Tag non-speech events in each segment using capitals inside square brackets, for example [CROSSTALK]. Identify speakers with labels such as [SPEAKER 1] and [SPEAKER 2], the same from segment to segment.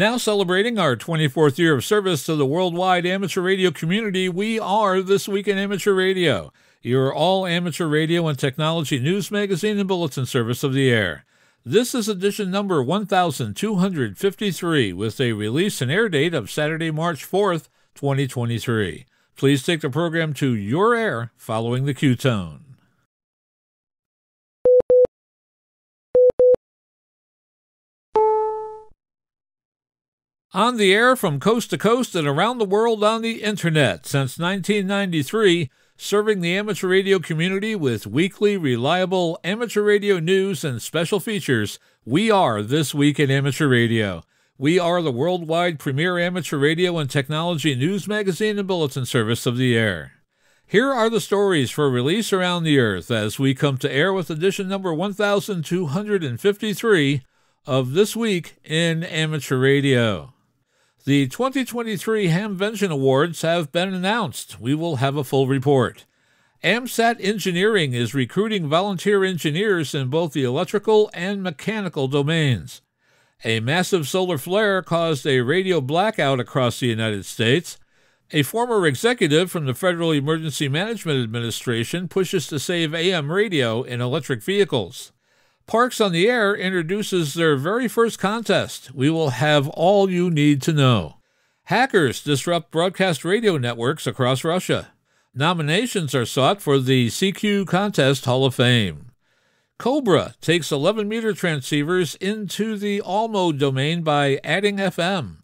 [SPEAKER 1] Now celebrating our 24th year of service to the worldwide amateur radio community, we are This Week in Amateur Radio, your all amateur radio and technology news magazine and bulletin service of the air. This is edition number 1253 with a release and air date of Saturday, March 4th, 2023. Please take the program to your air following the Q tone. On the air from coast to coast and around the world on the internet since 1993, serving the amateur radio community with weekly, reliable amateur radio news and special features, we are This Week in Amateur Radio. We are the worldwide premier amateur radio and technology news magazine and bulletin service of the air. Here are the stories for release around the earth as we come to air with edition number 1253 of This Week in Amateur Radio. The 2023 Hamvention Awards have been announced. We will have a full report. AMSAT Engineering is recruiting volunteer engineers in both the electrical and mechanical domains. A massive solar flare caused a radio blackout across the United States. A former executive from the Federal Emergency Management Administration pushes to save AM radio in electric vehicles. Parks on the Air introduces their very first contest. We will have all you need to know. Hackers disrupt broadcast radio networks across Russia. Nominations are sought for the CQ Contest Hall of Fame. Cobra takes 11 meter transceivers into the ALMO domain by adding FM.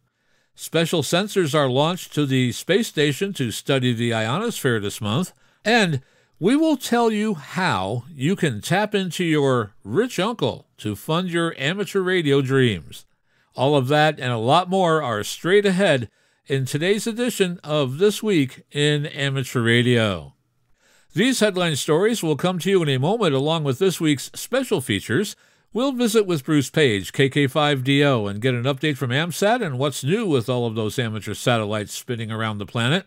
[SPEAKER 1] Special sensors are launched to the space station to study the ionosphere this month. And we will tell you how you can tap into your rich uncle to fund your amateur radio dreams. All of that and a lot more are straight ahead in today's edition of This Week in Amateur Radio. These headline stories will come to you in a moment along with this week's special features. We'll visit with Bruce Page, KK5DO, and get an update from AMSAT and what's new with all of those amateur satellites spinning around the planet.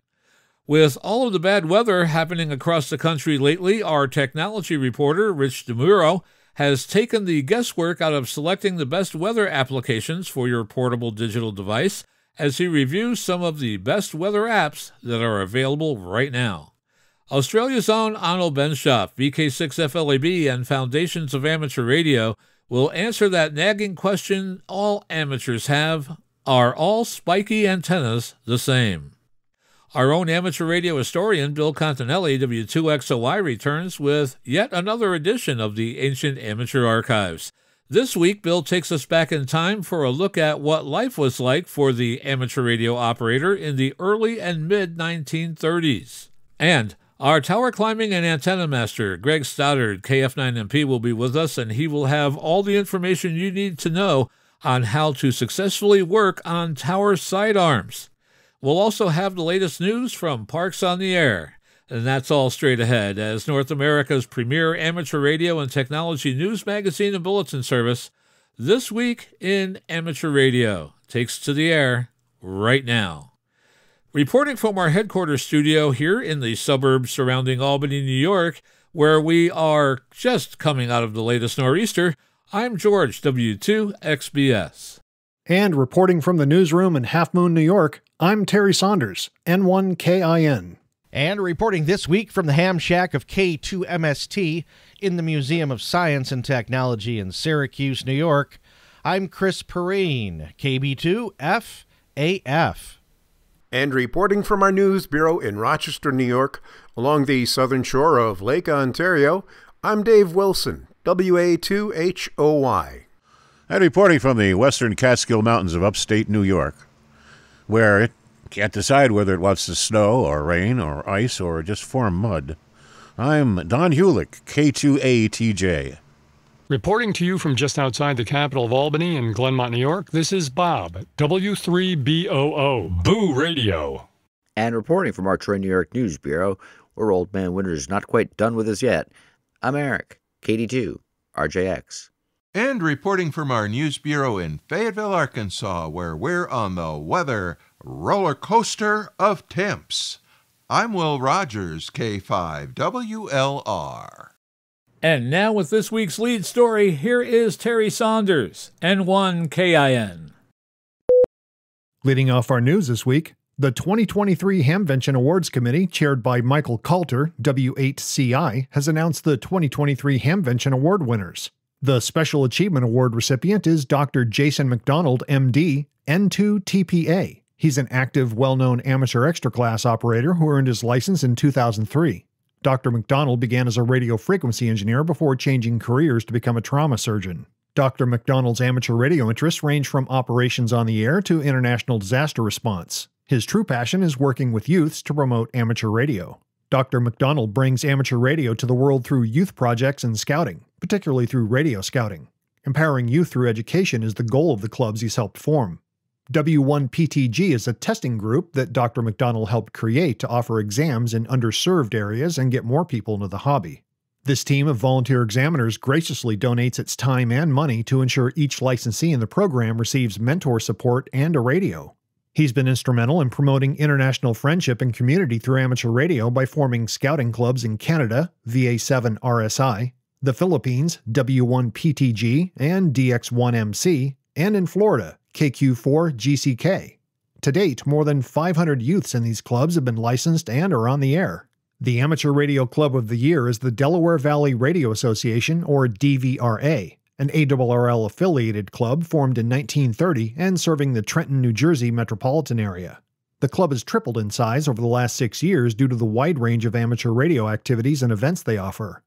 [SPEAKER 1] With all of the bad weather happening across the country lately, our technology reporter, Rich DeMuro, has taken the guesswork out of selecting the best weather applications for your portable digital device as he reviews some of the best weather apps that are available right now. Australia's own Arnold Benschop, VK6FLAB, and Foundations of Amateur Radio will answer that nagging question all amateurs have Are all spiky antennas the same? Our own amateur radio historian, Bill Continelli, W2XOI, returns with yet another edition of the Ancient Amateur Archives. This week, Bill takes us back in time for a look at what life was like for the amateur radio operator in the early and mid 1930s. And our tower climbing and antenna master, Greg Stoddard, KF9MP, will be with us, and he will have all the information you need to know on how to successfully work on tower sidearms. We'll also have the latest news from Parks on the Air. And that's all straight ahead as North America's premier amateur radio and technology news magazine and bulletin service, This Week in Amateur Radio, takes to the air right now. Reporting from our headquarters studio here in the suburbs surrounding Albany, New York, where we are just coming out of the latest nor'easter, I'm George W2XBS.
[SPEAKER 2] And reporting from the newsroom in Half Moon, New York, I'm Terry Saunders, N1KIN.
[SPEAKER 3] And reporting this week from the ham shack of K2MST in the Museum of Science and Technology in Syracuse, New York, I'm Chris Perrine, KB2FAF.
[SPEAKER 4] And reporting from our news bureau in Rochester, New York, along the southern shore of Lake Ontario, I'm Dave Wilson, WA2HOY
[SPEAKER 5] and reporting from the western Catskill Mountains of upstate New York, where it can't decide whether it wants to snow or rain or ice or just form mud. I'm Don Hulick, K2ATJ.
[SPEAKER 6] Reporting to you from just outside the capital of Albany in Glenmont, New York, this is Bob, W3BOO, Boo Radio.
[SPEAKER 7] And reporting from our Troy, New York News Bureau, where Old Man Winter's is not quite done with us yet, I'm Eric, KD2, RJX.
[SPEAKER 8] And reporting from our news bureau in Fayetteville, Arkansas, where we're on the weather roller coaster of temps. I'm Will Rogers, K5WLR.
[SPEAKER 1] And now, with this week's lead story, here is Terry Saunders, N1KIN.
[SPEAKER 2] Leading off our news this week, the 2023 Hamvention Awards Committee, chaired by Michael Kalter, W8CI, has announced the 2023 Hamvention Award winners. The Special Achievement Award recipient is Dr. Jason McDonald, MD, N2TPA. He's an active, well known amateur extra class operator who earned his license in 2003. Dr. McDonald began as a radio frequency engineer before changing careers to become a trauma surgeon. Dr. McDonald's amateur radio interests range from operations on the air to international disaster response. His true passion is working with youths to promote amateur radio. Dr. McDonald brings amateur radio to the world through youth projects and scouting, particularly through radio scouting. Empowering youth through education is the goal of the clubs he's helped form. W1PTG is a testing group that Dr. McDonald helped create to offer exams in underserved areas and get more people into the hobby. This team of volunteer examiners graciously donates its time and money to ensure each licensee in the program receives mentor support and a radio. He's been instrumental in promoting international friendship and community through amateur radio by forming scouting clubs in Canada, VA7 RSI, the Philippines, W1PTG and DX1MC, and in Florida, KQ4 GCK. To date, more than 500 youths in these clubs have been licensed and are on the air. The Amateur Radio Club of the Year is the Delaware Valley Radio Association, or DVRA, an ARRL affiliated club formed in 1930 and serving the Trenton, New Jersey metropolitan area. The club has tripled in size over the last six years due to the wide range of amateur radio activities and events they offer.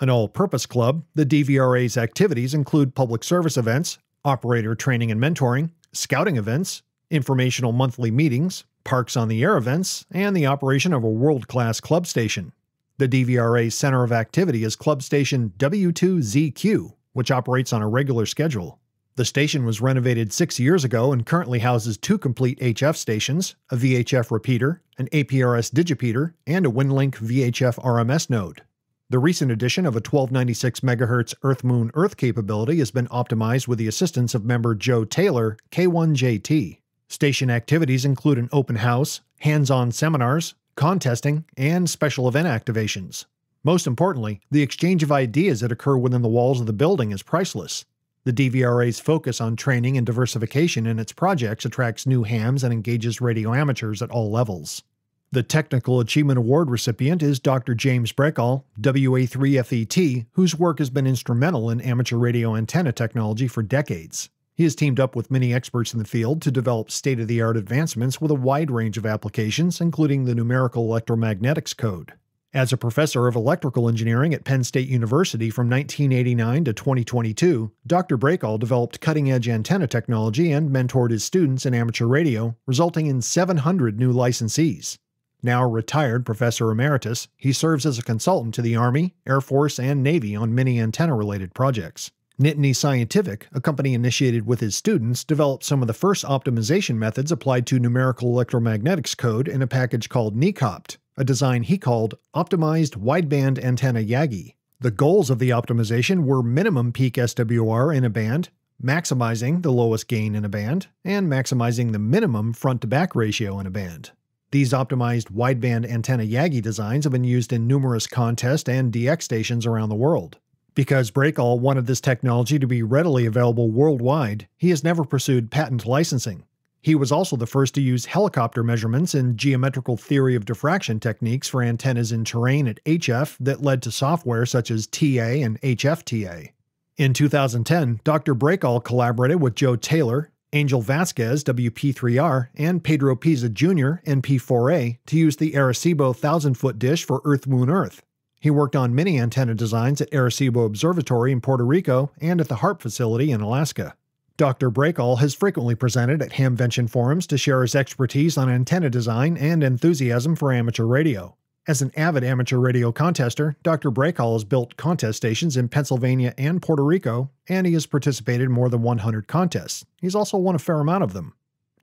[SPEAKER 2] An all purpose club, the DVRA's activities include public service events, operator training and mentoring, scouting events, informational monthly meetings, parks on the air events, and the operation of a world class club station. The DVRA's center of activity is Club Station W2ZQ, which operates on a regular schedule. The station was renovated six years ago and currently houses two complete HF stations, a VHF repeater, an APRS digipeater, and a WinLink VHF RMS node. The recent addition of a 1296 MHz Earth Moon Earth capability has been optimized with the assistance of member Joe Taylor, K1JT. Station activities include an open house, hands on seminars, contesting, and special event activations. Most importantly, the exchange of ideas that occur within the walls of the building is priceless. The DVRA's focus on training and diversification in its projects attracts new hams and engages radio amateurs at all levels. The Technical Achievement Award recipient is Dr. James Breakall, WA3FET, whose work has been instrumental in amateur radio antenna technology for decades. He has teamed up with many experts in the field to develop state of the art advancements with a wide range of applications, including the numerical electromagnetics code. As a professor of electrical engineering at Penn State University from 1989 to 2022, Dr. Breakall developed cutting edge antenna technology and mentored his students in amateur radio, resulting in 700 new licensees. Now retired professor emeritus, he serves as a consultant to the Army, Air Force, and Navy on many antenna related projects. Nittany Scientific, a company initiated with his students, developed some of the first optimization methods applied to numerical electromagnetics code in a package called NECOPT, a design he called Optimized Wideband Antenna Yagi. The goals of the optimization were minimum peak SWR in a band, maximizing the lowest gain in a band, and maximizing the minimum front to back ratio in a band. These optimized wideband antenna Yagi designs have been used in numerous contest and DX stations around the world. Because Breakall wanted this technology to be readily available worldwide, he has never pursued patent licensing. He was also the first to use helicopter measurements and geometrical theory of diffraction techniques for antennas in terrain at HF that led to software such as TA and HFTA. In 2010, Dr. Breakall collaborated with Joe Taylor, Angel Vasquez, WP3R, and Pedro Piza Jr., NP4A, to use the Arecibo 1000 foot dish for Earth Moon Earth. He worked on many antenna designs at Arecibo Observatory in Puerto Rico and at the HAARP facility in Alaska. Dr. Breakall has frequently presented at Hamvention forums to share his expertise on antenna design and enthusiasm for amateur radio. As an avid amateur radio contester, Dr. Breakall has built contest stations in Pennsylvania and Puerto Rico, and he has participated in more than 100 contests. He's also won a fair amount of them.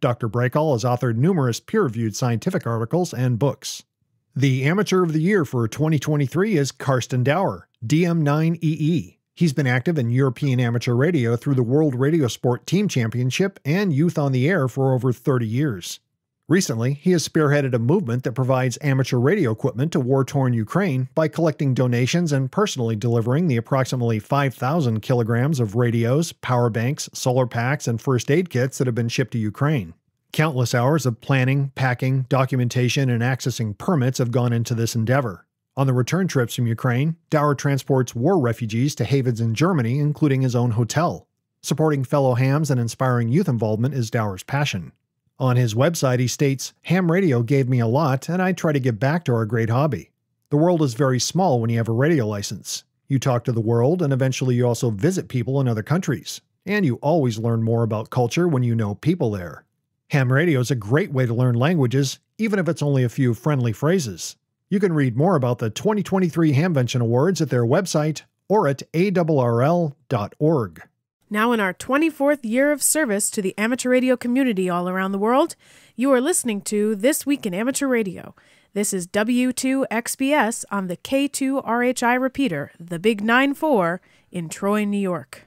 [SPEAKER 2] Dr. Breakall has authored numerous peer reviewed scientific articles and books. The Amateur of the Year for 2023 is Karsten Dauer, DM9EE. He's been active in European amateur radio through the World Radio Sport Team Championship and Youth on the Air for over 30 years. Recently, he has spearheaded a movement that provides amateur radio equipment to war torn Ukraine by collecting donations and personally delivering the approximately 5,000 kilograms of radios, power banks, solar packs, and first aid kits that have been shipped to Ukraine. Countless hours of planning, packing, documentation, and accessing permits have gone into this endeavor. On the return trips from Ukraine, Dauer transports war refugees to havens in Germany, including his own hotel. Supporting fellow hams and inspiring youth involvement is Dauer's passion. On his website, he states Ham radio gave me a lot, and I try to give back to our great hobby. The world is very small when you have a radio license. You talk to the world, and eventually you also visit people in other countries. And you always learn more about culture when you know people there. Ham radio is a great way to learn languages, even if it's only a few friendly phrases. You can read more about the 2023 Hamvention Awards at their website or at arrl.org.
[SPEAKER 9] Now, in our 24th year of service to the amateur radio community all around the world, you are listening to This Week in Amateur Radio. This is W2XBS on the K2RHI repeater, the Big 9 4, in Troy, New York.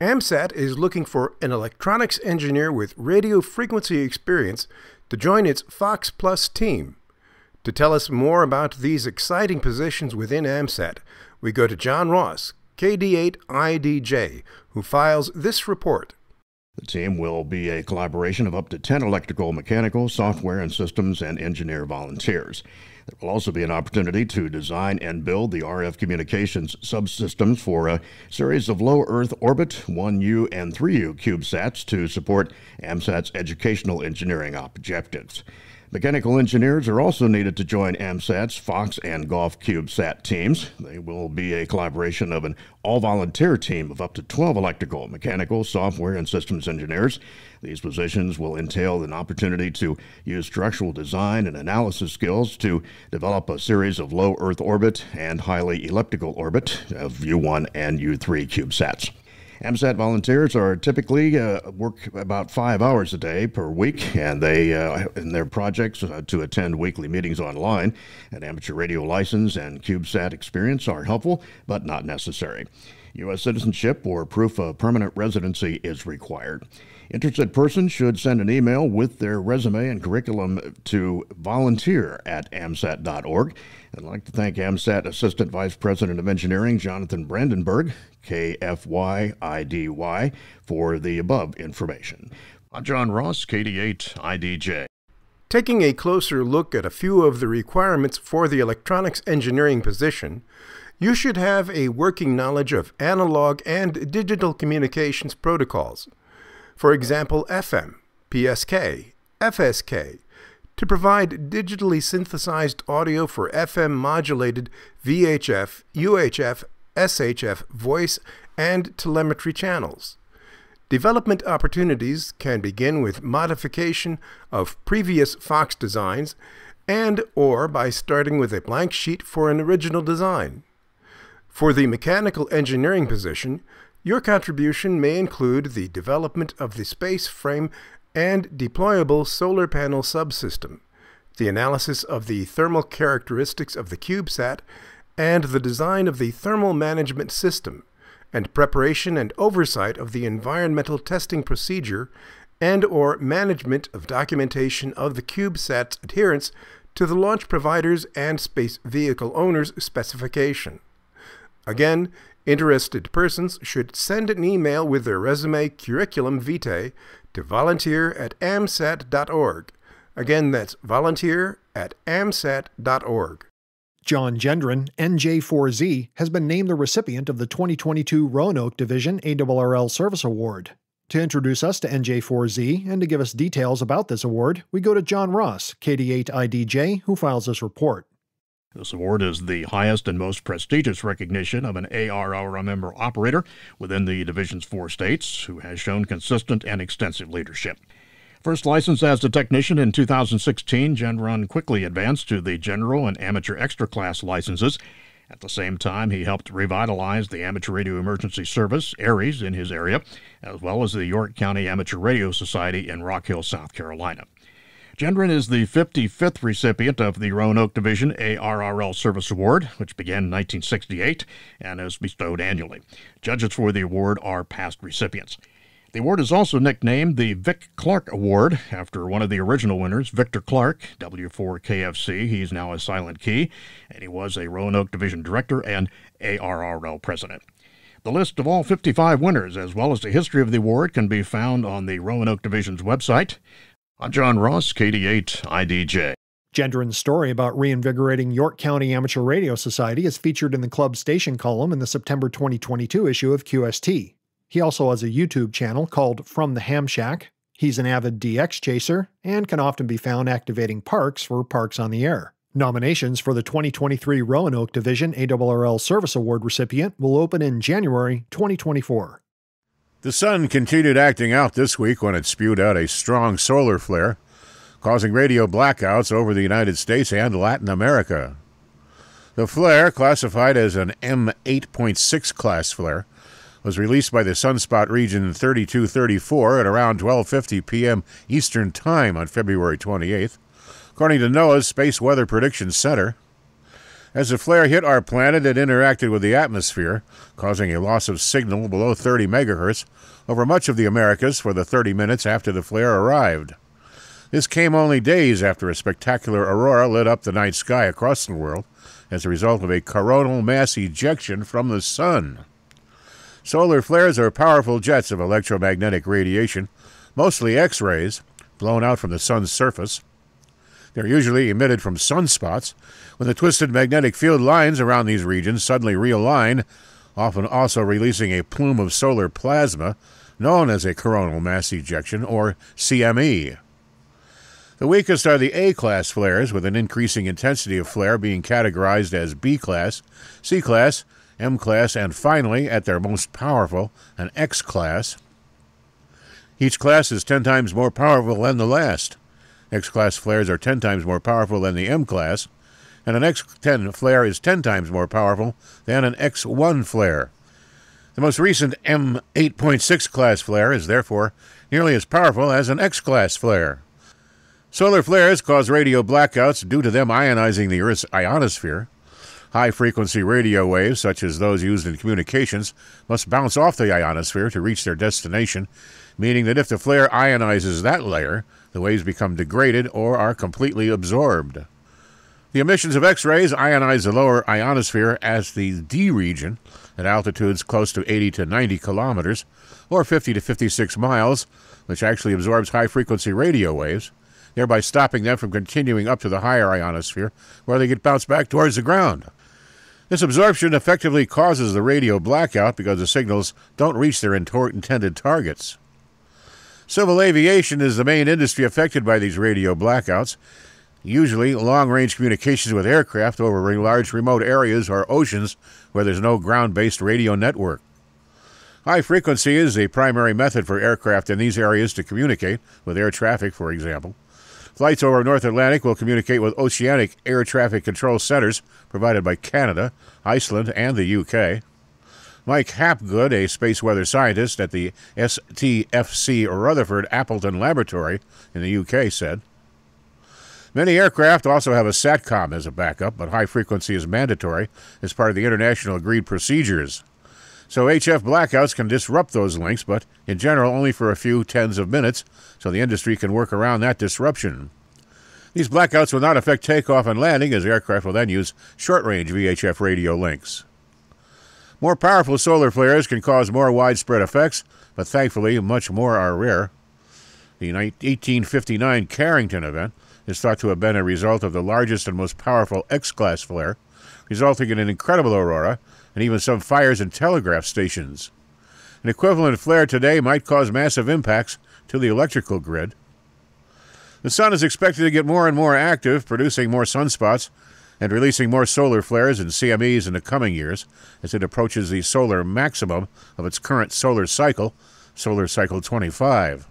[SPEAKER 4] AMSAT is looking for an electronics engineer with radio frequency experience to join its Fox Plus team. To tell us more about these exciting positions within AMSAT, we go to John Ross, KD8IDJ, who files this report.
[SPEAKER 10] The team will be a collaboration of up to 10 electrical, mechanical, software, and systems and engineer volunteers. There will also be an opportunity to design and build the RF communications subsystems for a series of low Earth orbit 1U and 3U CubeSats to support AMSAT's educational engineering objectives. Mechanical engineers are also needed to join AMSAT's Fox and Golf CubeSat teams. They will be a collaboration of an all volunteer team of up to 12 electrical, mechanical, software, and systems engineers. These positions will entail an opportunity to use structural design and analysis skills to develop a series of low Earth orbit and highly elliptical orbit of U1 and U3 CubeSats. AMSAT volunteers are typically uh, work about five hours a day per week, and they uh, in their projects uh, to attend weekly meetings online. An amateur radio license and CubeSat experience are helpful, but not necessary. U.S. citizenship or proof of permanent residency is required. Interested persons should send an email with their resume and curriculum to volunteer at amsat.org. I'd like to thank AMSAT Assistant Vice President of Engineering Jonathan Brandenburg, KFYIDY, for the above information. I'm John Ross, KD8IDJ.
[SPEAKER 4] Taking a closer look at a few of the requirements for the electronics engineering position, you should have a working knowledge of analog and digital communications protocols. For example, FM, PSK, FSK, to provide digitally synthesized audio for FM modulated VHF, UHF, SHF voice and telemetry channels. Development opportunities can begin with modification of previous Fox designs and or by starting with a blank sheet for an original design. For the mechanical engineering position, your contribution may include the development of the space frame and deployable solar panel subsystem, the analysis of the thermal characteristics of the CubeSat, and the design of the thermal management system, and preparation and oversight of the environmental testing procedure and or management of documentation of the CubeSat's adherence to the launch provider's and space vehicle owner's specification. Again, Interested persons should send an email with their resume curriculum vitae to volunteer at amsat.org. Again, that's volunteer at amsat.org.
[SPEAKER 2] John Gendron, NJ4Z, has been named the recipient of the 2022 Roanoke Division ARRL Service Award. To introduce us to NJ4Z and to give us details about this award, we go to John Ross, KD8IDJ, who files this report.
[SPEAKER 10] This award is the highest and most prestigious recognition of an ARRL member operator within the division's four states who has shown consistent and extensive leadership. First licensed as a technician in 2016, Gendron quickly advanced to the general and amateur extra class licenses. At the same time, he helped revitalize the Amateur Radio Emergency Service, ARES, in his area, as well as the York County Amateur Radio Society in Rock Hill, South Carolina. Gendron is the 55th recipient of the Roanoke Division ARRL Service Award, which began in 1968 and is bestowed annually. Judges for the award are past recipients. The award is also nicknamed the Vic Clark Award after one of the original winners, Victor Clark, W4KFC. He's now a silent key, and he was a Roanoke Division Director and ARRL President. The list of all 55 winners, as well as the history of the award, can be found on the Roanoke Division's website. I'm John Ross, KD8 IDJ.
[SPEAKER 2] Gendron's story about reinvigorating York County Amateur Radio Society is featured in the club station column in the September 2022 issue of QST. He also has a YouTube channel called From the Ham Shack. He's an avid DX chaser and can often be found activating parks for Parks on the Air. Nominations for the 2023 Roanoke Division ARRL Service Award recipient will open in January 2024.
[SPEAKER 5] The sun continued acting out this week when it spewed out a strong solar flare, causing radio blackouts over the United States and Latin America. The flare, classified as an M8.6 class flare, was released by the Sunspot Region 3234 at around 12:50 p.m. Eastern Time on February 28th, according to NOAA's Space Weather Prediction Center. As the flare hit our planet, it interacted with the atmosphere, causing a loss of signal below 30 megahertz over much of the Americas for the 30 minutes after the flare arrived. This came only days after a spectacular aurora lit up the night sky across the world as a result of a coronal mass ejection from the sun. Solar flares are powerful jets of electromagnetic radiation, mostly X rays, blown out from the sun's surface. They're usually emitted from sunspots when the twisted magnetic field lines around these regions suddenly realign, often also releasing a plume of solar plasma known as a coronal mass ejection, or CME. The weakest are the A class flares, with an increasing intensity of flare being categorized as B class, C class, M class, and finally, at their most powerful, an X class. Each class is 10 times more powerful than the last. X class flares are 10 times more powerful than the M class, and an X10 flare is 10 times more powerful than an X1 flare. The most recent M8.6 class flare is therefore nearly as powerful as an X class flare. Solar flares cause radio blackouts due to them ionizing the Earth's ionosphere. High frequency radio waves, such as those used in communications, must bounce off the ionosphere to reach their destination, meaning that if the flare ionizes that layer, the waves become degraded or are completely absorbed. The emissions of X rays ionize the lower ionosphere as the D region at altitudes close to 80 to 90 kilometers, or 50 to 56 miles, which actually absorbs high frequency radio waves, thereby stopping them from continuing up to the higher ionosphere, where they get bounced back towards the ground. This absorption effectively causes the radio blackout because the signals don't reach their intended targets. Civil aviation is the main industry affected by these radio blackouts. Usually, long range communications with aircraft over large remote areas or oceans where there's no ground based radio network. High frequency is the primary method for aircraft in these areas to communicate, with air traffic, for example. Flights over North Atlantic will communicate with oceanic air traffic control centers provided by Canada, Iceland, and the UK. Mike Hapgood, a space weather scientist at the STFC Rutherford Appleton Laboratory in the UK, said. Many aircraft also have a SATCOM as a backup, but high frequency is mandatory as part of the international agreed procedures. So HF blackouts can disrupt those links, but in general only for a few tens of minutes, so the industry can work around that disruption. These blackouts will not affect takeoff and landing, as aircraft will then use short range VHF radio links. More powerful solar flares can cause more widespread effects, but thankfully, much more are rare. The 1859 Carrington event is thought to have been a result of the largest and most powerful X class flare, resulting in an incredible aurora and even some fires in telegraph stations. An equivalent flare today might cause massive impacts to the electrical grid. The sun is expected to get more and more active, producing more sunspots and releasing more solar flares and CMEs in the coming years as it approaches the solar maximum of its current solar cycle, solar cycle 25.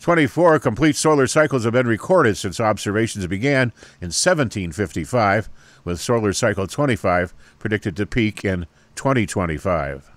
[SPEAKER 5] 24 complete solar cycles have been recorded since observations began in 1755, with solar cycle 25 predicted to peak in 2025.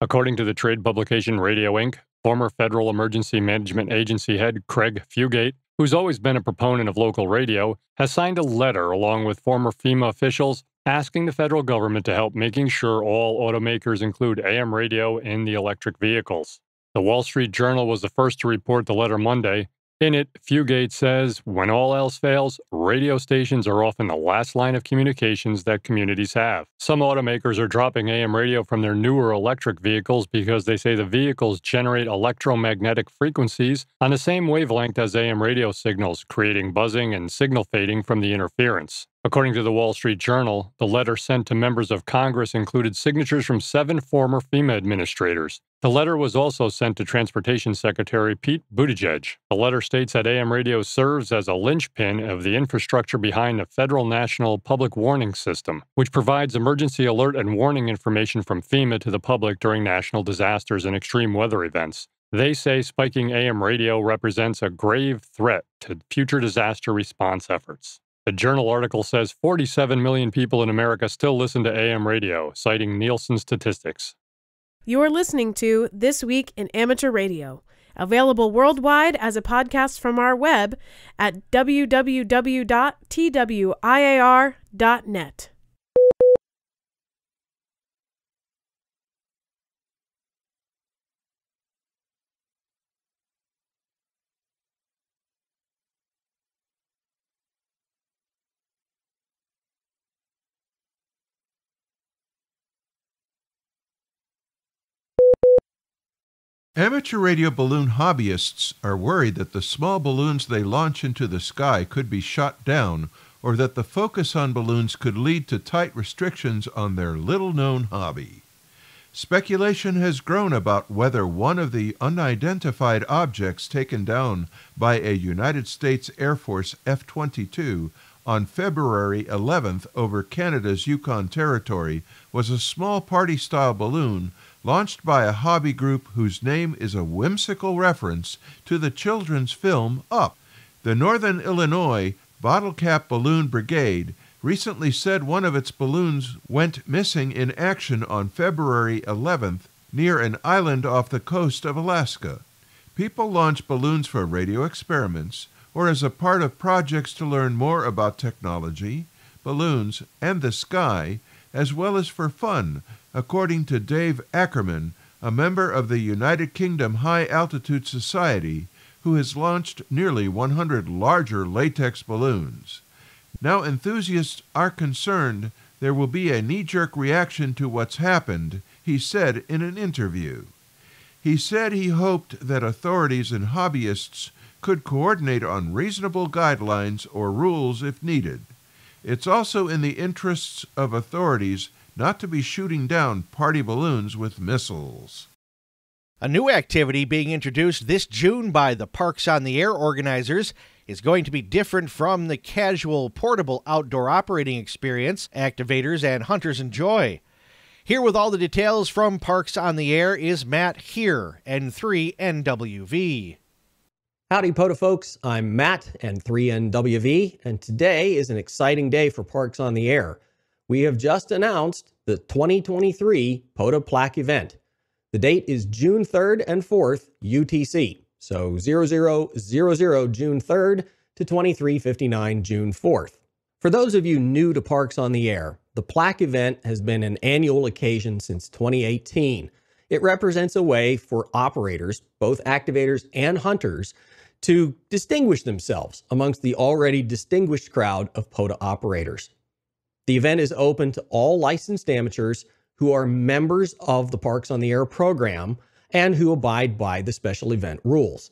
[SPEAKER 6] According to the trade publication Radio Ink., former Federal Emergency Management Agency head Craig Fugate who's always been a proponent of local radio, has signed a letter along with former FEMA officials asking the federal government to help making sure all automakers include AM radio in the electric vehicles. The Wall Street Journal was the first to report the letter Monday, in it, Fugate says when all else fails, radio stations are often the last line of communications that communities have. Some automakers are dropping AM radio from their newer electric vehicles because they say the vehicles generate electromagnetic frequencies on the same wavelength as AM radio signals, creating buzzing and signal fading from the interference. According to the Wall Street Journal, the letter sent to members of Congress included signatures from seven former FEMA administrators. The letter was also sent to Transportation Secretary Pete Buttigieg. The letter states that AM radio serves as a linchpin of the infrastructure behind the Federal National Public Warning System, which provides emergency alert and warning information from FEMA to the public during national disasters and extreme weather events. They say spiking AM radio represents a grave threat to future disaster response efforts. The journal article says 47 million people in America still listen to AM radio, citing Nielsen statistics.
[SPEAKER 9] You're listening to This Week in Amateur Radio, available worldwide as a podcast from our web at www.twiar.net.
[SPEAKER 8] Amateur radio balloon hobbyists are worried that the small balloons they launch into the sky could be shot down or that the focus on balloons could lead to tight restrictions on their little known hobby. Speculation has grown about whether one of the unidentified objects taken down by a United States Air Force F 22 on February 11th over Canada's Yukon Territory was a small party style balloon launched by a hobby group whose name is a whimsical reference to the children's film Up. The Northern Illinois Bottle Cap Balloon Brigade recently said one of its balloons went missing in action on February 11th near an island off the coast of Alaska. People launch balloons for radio experiments or as a part of projects to learn more about technology, balloons, and the sky, as well as for fun, according to Dave Akerman, a member of the United Kingdom High Altitude Society, who has launched nearly 100 larger latex balloons. Now, enthusiasts are concerned there will be a knee jerk reaction to what's happened, he said in an interview. He said he hoped that authorities and hobbyists could coordinate on reasonable guidelines or rules if needed. It's also in the interests of authorities not to be shooting down party balloons with missiles.
[SPEAKER 3] A new activity being introduced this June by the Parks on the Air organizers is going to be different from the casual portable outdoor operating experience activators and hunters enjoy. Here with all the details from Parks on the Air is Matt here, N3NWV.
[SPEAKER 11] Howdy, POTA folks. I'm Matt, N3NWV, and today is an exciting day for Parks on the Air we have just announced the 2023 POTA Plaque event. The date is June 3rd and 4th, UTC. So 0000 June 3rd to 2359 June 4th. For those of you new to Parks on the Air, the plaque event has been an annual occasion since 2018. It represents a way for operators, both activators and hunters, to distinguish themselves amongst the already distinguished crowd of POTA operators. The event is open to all licensed amateurs who are members of the Parks on the Air program and who abide by the special event rules.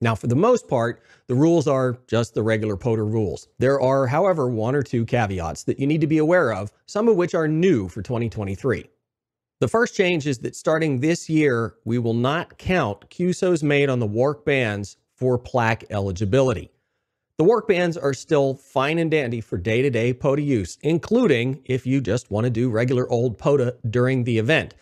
[SPEAKER 11] Now, for the most part, the rules are just the regular POTA rules. There are, however, one or two caveats that you need to be aware of, some of which are new for 2023. The first change is that starting this year, we will not count QSOs made on the WARC bands for plaque eligibility. The WARC bands are still fine and dandy for day-to-day POTA use, including if you just want to do regular old POTA during the event.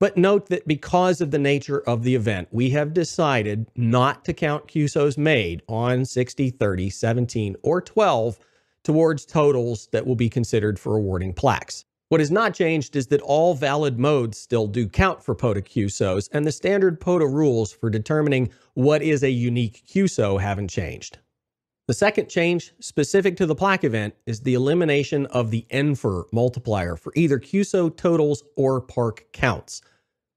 [SPEAKER 11] But note that because of the nature of the event, we have decided not to count QSOs made on 60, 30, 17, or 12 towards totals that will be considered for awarding plaques. What has not changed is that all valid modes still do count for POTA QSOs, and the standard POTA rules for determining what is a unique QSO haven't changed. The second change specific to the plaque event is the elimination of the ENFR multiplier for either QSO totals or park counts.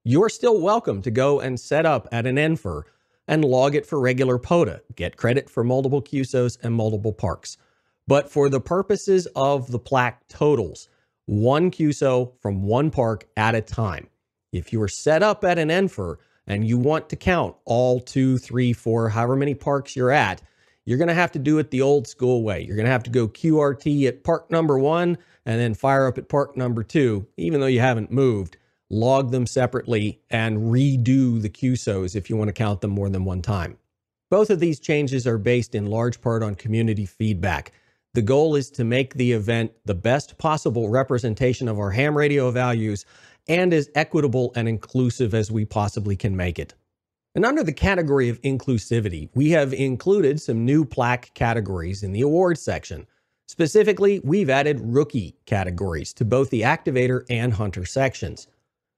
[SPEAKER 11] You're still welcome to go and set up at an ENFR and log it for regular POTA, get credit for multiple QSOs and multiple parks. But for the purposes of the plaque totals, one QSO from one park at a time. If you are set up at an ENFR and you want to count all two, three, four, however many parks you're at, you're going to have to do it the old school way. You're going to have to go QRT at park number one and then fire up at park number two, even though you haven't moved. Log them separately and redo the QSOs if you want to count them more than one time. Both of these changes are based in large part on community feedback. The goal is to make the event the best possible representation of our ham radio values and as equitable and inclusive as we possibly can make it. And under the category of inclusivity, we have included some new plaque categories in the awards section. Specifically, we've added rookie categories to both the activator and hunter sections.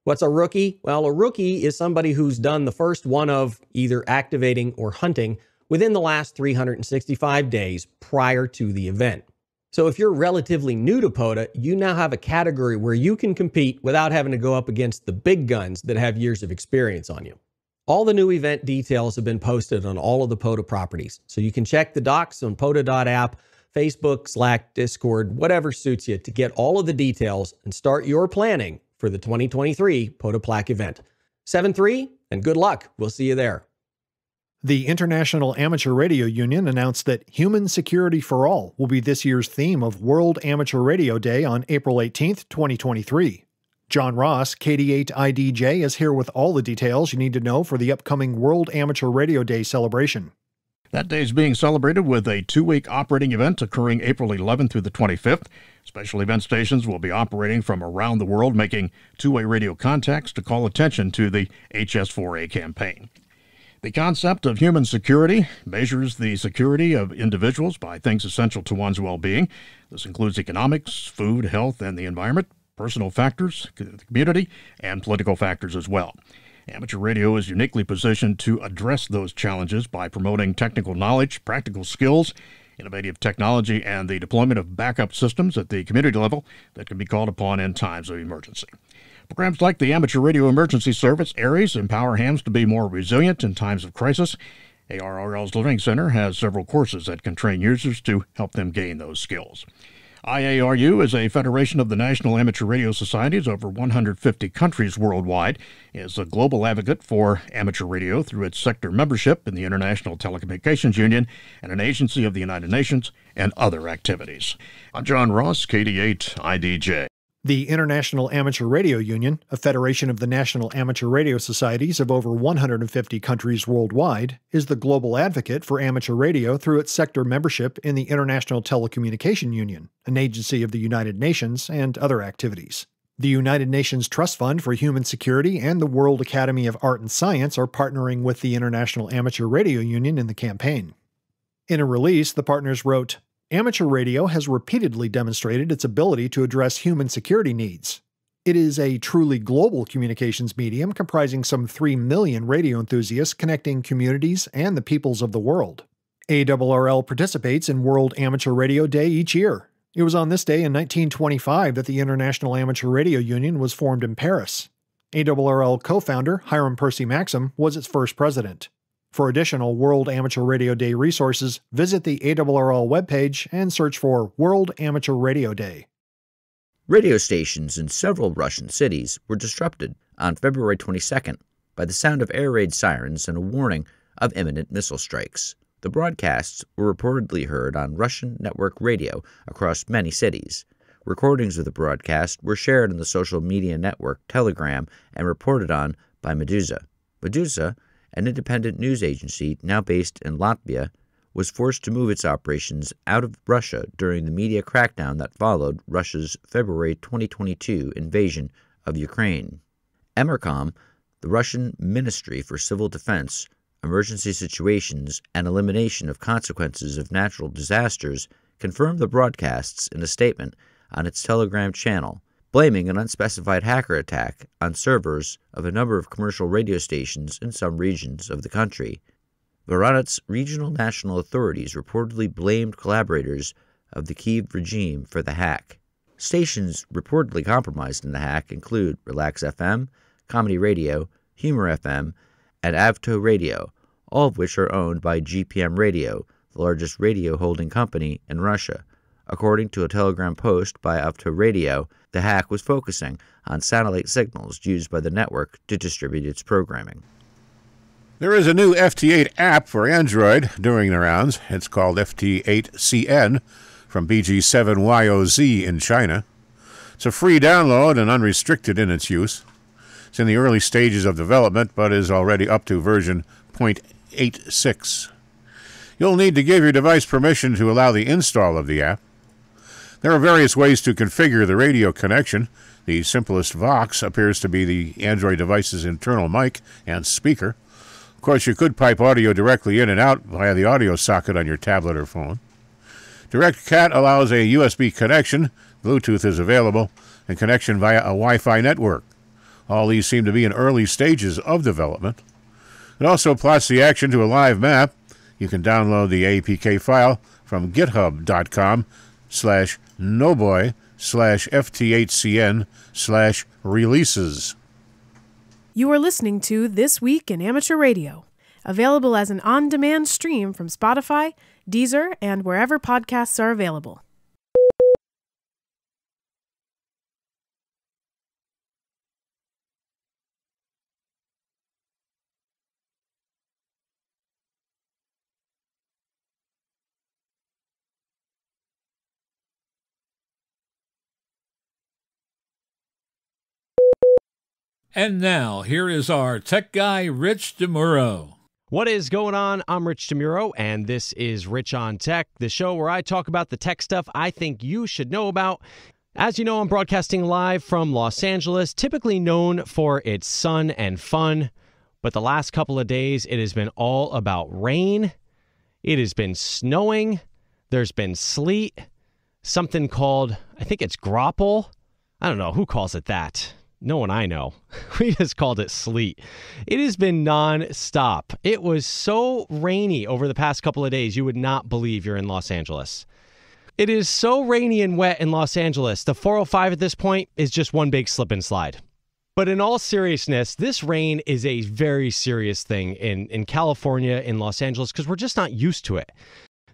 [SPEAKER 11] What's a rookie? Well, a rookie is somebody who's done the first one of either activating or hunting within the last 365 days prior to the event. So if you're relatively new to POTA, you now have a category where you can compete without having to go up against the big guns that have years of experience on you. All the new event details have been posted on all of the POTA properties, so you can check the docs on POTA.app, Facebook, Slack, Discord, whatever suits you to get all of the details and start your planning for the 2023 POTA Plaque event. 7-3, and good luck. We'll see you there.
[SPEAKER 2] The International Amateur Radio Union announced that Human Security for All will be this year's theme of World Amateur Radio Day on April 18, 2023. John Ross, KD8IDJ, is here with all the details you need to know for the upcoming World Amateur Radio Day celebration.
[SPEAKER 10] That day is being celebrated with a two week operating event occurring April 11th through the 25th. Special event stations will be operating from around the world, making two way radio contacts to call attention to the HS4A campaign. The concept of human security measures the security of individuals by things essential to one's well being. This includes economics, food, health, and the environment, personal factors, the community, and political factors as well. Amateur radio is uniquely positioned to address those challenges by promoting technical knowledge, practical skills, innovative technology, and the deployment of backup systems at the community level that can be called upon in times of emergency. Programs like the Amateur Radio Emergency Service ARES empower hams to be more resilient in times of crisis. ARRL's Learning Center has several courses that can train users to help them gain those skills. IARU is a federation of the National Amateur Radio Societies over 150 countries worldwide, is a global advocate for amateur radio through its sector membership in the International Telecommunications Union and an agency of the United Nations and other activities. I'm John Ross, KD8 IDJ.
[SPEAKER 2] The International Amateur Radio Union, a federation of the National Amateur Radio Societies of over 150 countries worldwide, is the global advocate for amateur radio through its sector membership in the International Telecommunication Union, an agency of the United Nations, and other activities. The United Nations Trust Fund for Human Security and the World Academy of Art and Science are partnering with the International Amateur Radio Union in the campaign. In a release, the partners wrote, Amateur radio has repeatedly demonstrated its ability to address human security needs. It is a truly global communications medium comprising some 3 million radio enthusiasts connecting communities and the peoples of the world. ARRL participates in World Amateur Radio Day each year. It was on this day in 1925 that the International Amateur Radio Union was formed in Paris. ARRL co founder Hiram Percy Maxim was its first president. For additional World Amateur Radio Day resources, visit the ARRL webpage and search for World Amateur Radio Day.
[SPEAKER 7] Radio stations in several Russian cities were disrupted on February 22nd by the sound of air raid sirens and a warning of imminent missile strikes. The broadcasts were reportedly heard on Russian network radio across many cities. Recordings of the broadcast were shared in the social media network Telegram and reported on by Medusa. Meduza an independent news agency now based in Latvia, was forced to move its operations out of Russia during the media crackdown that followed Russia's February 2022 invasion of Ukraine. EMERCOM, the Russian Ministry for Civil Defense, Emergency Situations, and Elimination of Consequences of Natural Disasters, confirmed the broadcasts in a statement on its Telegram channel blaming an unspecified hacker attack on servers of a number of commercial radio stations in some regions of the country. Voronezh's regional national authorities reportedly blamed collaborators of the Kiev regime for the hack. Stations reportedly compromised in the hack include Relax FM, Comedy Radio, Humor FM, and Avto Radio, all of which are owned by GPM Radio, the largest radio holding company in Russia. According to a telegram post by Avto Radio, the hack was focusing on satellite signals used by the network to distribute its programming.
[SPEAKER 5] There is a new FT8 app for Android during the rounds. It's called FT8CN from BG7YOZ in China. It's a free download and unrestricted in its use. It's in the early stages of development, but is already up to version 0.86. You'll need to give your device permission to allow the install of the app. There are various ways to configure the radio connection. The simplest Vox appears to be the Android device's internal mic and speaker. Of course, you could pipe audio directly in and out via the audio socket on your tablet or phone. Direct Cat allows a USB connection, Bluetooth is available, and connection via a Wi Fi network. All these seem to be in early stages of development. It also plots the action to a live map. You can download the APK file from github.com slash noboy slash ft8cn slash releases.
[SPEAKER 9] You are listening to This Week in Amateur Radio, available as an on demand stream from Spotify, Deezer, and wherever podcasts are available.
[SPEAKER 1] And now, here is our tech guy, Rich DeMuro.
[SPEAKER 12] What is going on? I'm Rich DeMuro, and this is Rich on Tech, the show where I talk about the tech stuff I think you should know about. As you know, I'm broadcasting live from Los Angeles, typically known for its sun and fun. But the last couple of days, it has been all about rain. It has been snowing. There's been sleet. Something called, I think it's graupel. I don't know who calls it that. No one I know. [LAUGHS] We just called it sleet. It has been non-stop. It was so rainy over the past couple of days, you would not believe you're in Los Angeles. It is so rainy and wet in Los Angeles. The 405 at this point is just one big slip and slide. But in all seriousness, this rain is a very serious thing in, in California, in Los Angeles, because we're just not used to it.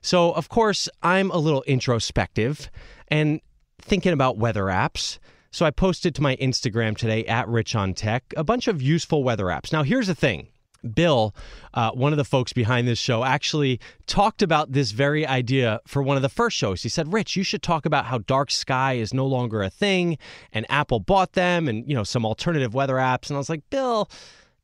[SPEAKER 12] So, of course, I'm a little introspective and thinking about weather apps. So I posted to my Instagram today at Rich on Tech a bunch of useful weather apps. Now, here's the thing. Bill, uh, one of the folks behind this show, actually talked about this very idea for one of the first shows. He said, "Rich, you should talk about how dark sky is no longer a thing, and Apple bought them, and you know some alternative weather apps." And I was like, "Bill,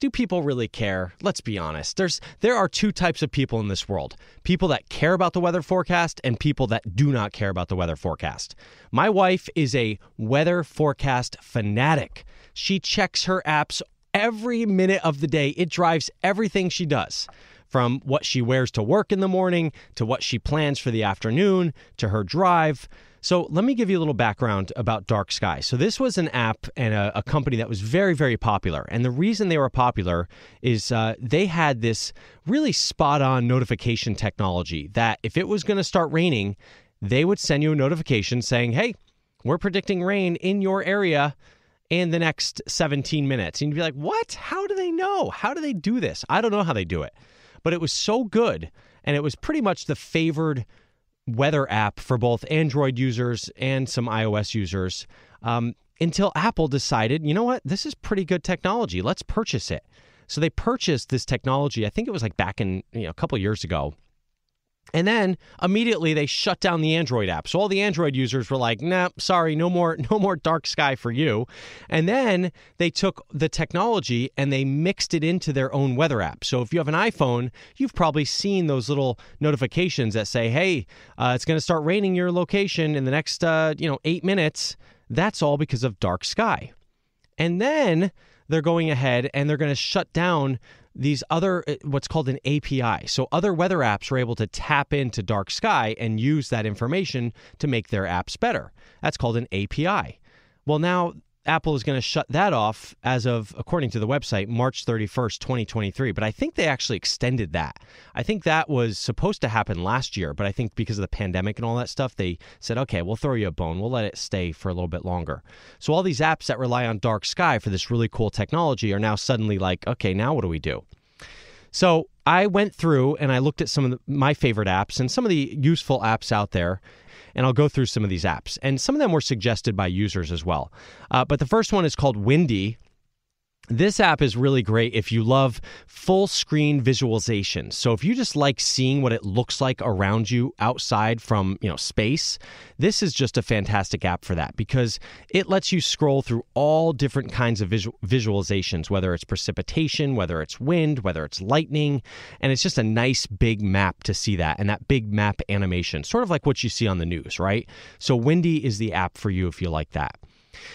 [SPEAKER 12] do people really care? Let's be honest. There's there are two types of people in this world. People that care about the weather forecast and people that do not care about the weather forecast. My wife is a weather forecast fanatic. She checks her apps every minute of the day. It drives everything she does. From what she wears to work in the morning to what she plans for the afternoon to her drive. So let me give you a little background about Dark Sky. So this was an app and a, a company that was very, very popular. And the reason they were popular is uh, they had this really spot on notification technology that if it was going to start raining, they would send you a notification saying, hey, we're predicting rain in your area in the next 17 minutes. And you'd be like, what? How do they know? How do they do this? I don't know how they do it. But it was so good. And it was pretty much the favored weather app for both Android users and some iOS users um, until Apple decided, you know what, this is pretty good technology. Let's purchase it. So they purchased this technology. I think it was like back in you know, a couple years ago. And then immediately they shut down the Android app. So all the Android users were like, "Nah, sorry, no more [LAUGHS] no more dark sky for you." And then they took the technology and they mixed it into their own weather app. So if you have an iPhone, you've probably seen those little notifications that say, "Hey, uh, it's going to start raining your location in the next uh, you know, 8 minutes." That's all because of dark sky. And then they're going ahead and they're going to shut down these other uh, what's called an API. So other weather apps are able to tap into dark sky and use that information to make their apps better. That's called an API. Well, now Apple is going to shut that off as of, according to the website, March 31st, 2023. But I think they actually extended that. I think that was supposed to happen last year, but I think because of the pandemic and all that stuff, they said, okay, we'll throw you a bone. We'll let it stay for a little bit longer. So all these apps that rely on dark sky for this really cool technology are now suddenly like, okay, now what do we do? So I went through and I looked at some of the, my favorite apps and some of the useful apps out there and I'll go through some of these apps. And some of them were suggested by users as well. Uh, but the first one is called Windy. This app is really great if you love full screen visualization. So if you just like seeing what it looks like around you outside from, you know, space, this is just a fantastic app for that because it lets you scroll through all different kinds of visual, visualizations, whether it's precipitation, whether it's wind, whether it's lightning, and it's just a nice big map to see that and that big map animation, sort of like what you see on the news, right? So Windy is the app for you if you like that.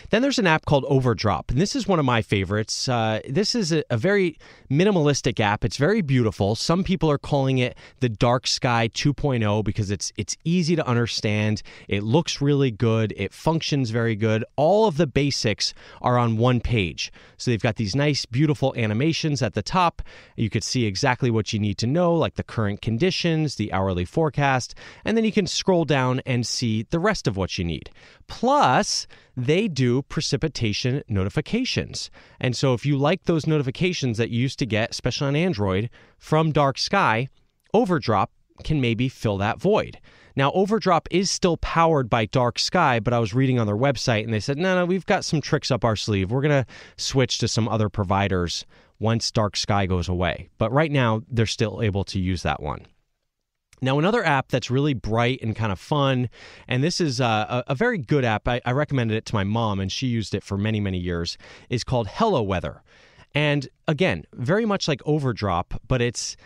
[SPEAKER 12] Then there's an app called Overdrop, and this is one of my favorites. Uh, this is a, a, very minimalistic app. It's very beautiful. Some people are calling it the Dark Sky 2.0 because it's it's easy to understand. It looks really good. It functions very good. All of the basics are on one page. So they've got these nice, beautiful animations at the top. You could see exactly what you need to know, like the current conditions, the hourly forecast, and then you can scroll down and see the rest of what you need. Plus, they do precipitation notifications. And so if you like those notifications that you used to get, especially on Android, from Dark Sky, Overdrop can maybe fill that void. Now, Overdrop is still powered by Dark Sky, but I was reading on their website and they said, no, no, we've got some tricks up our sleeve. We're going to switch to some other providers once Dark Sky goes away. But right now, they're still able to use that one. Now, another app that's really bright and kind of fun, and this is uh, a, a very good app. I, I, recommended it to my mom, and she used it for many, many years, is called Hello Weather. And again, very much like Overdrop, but it's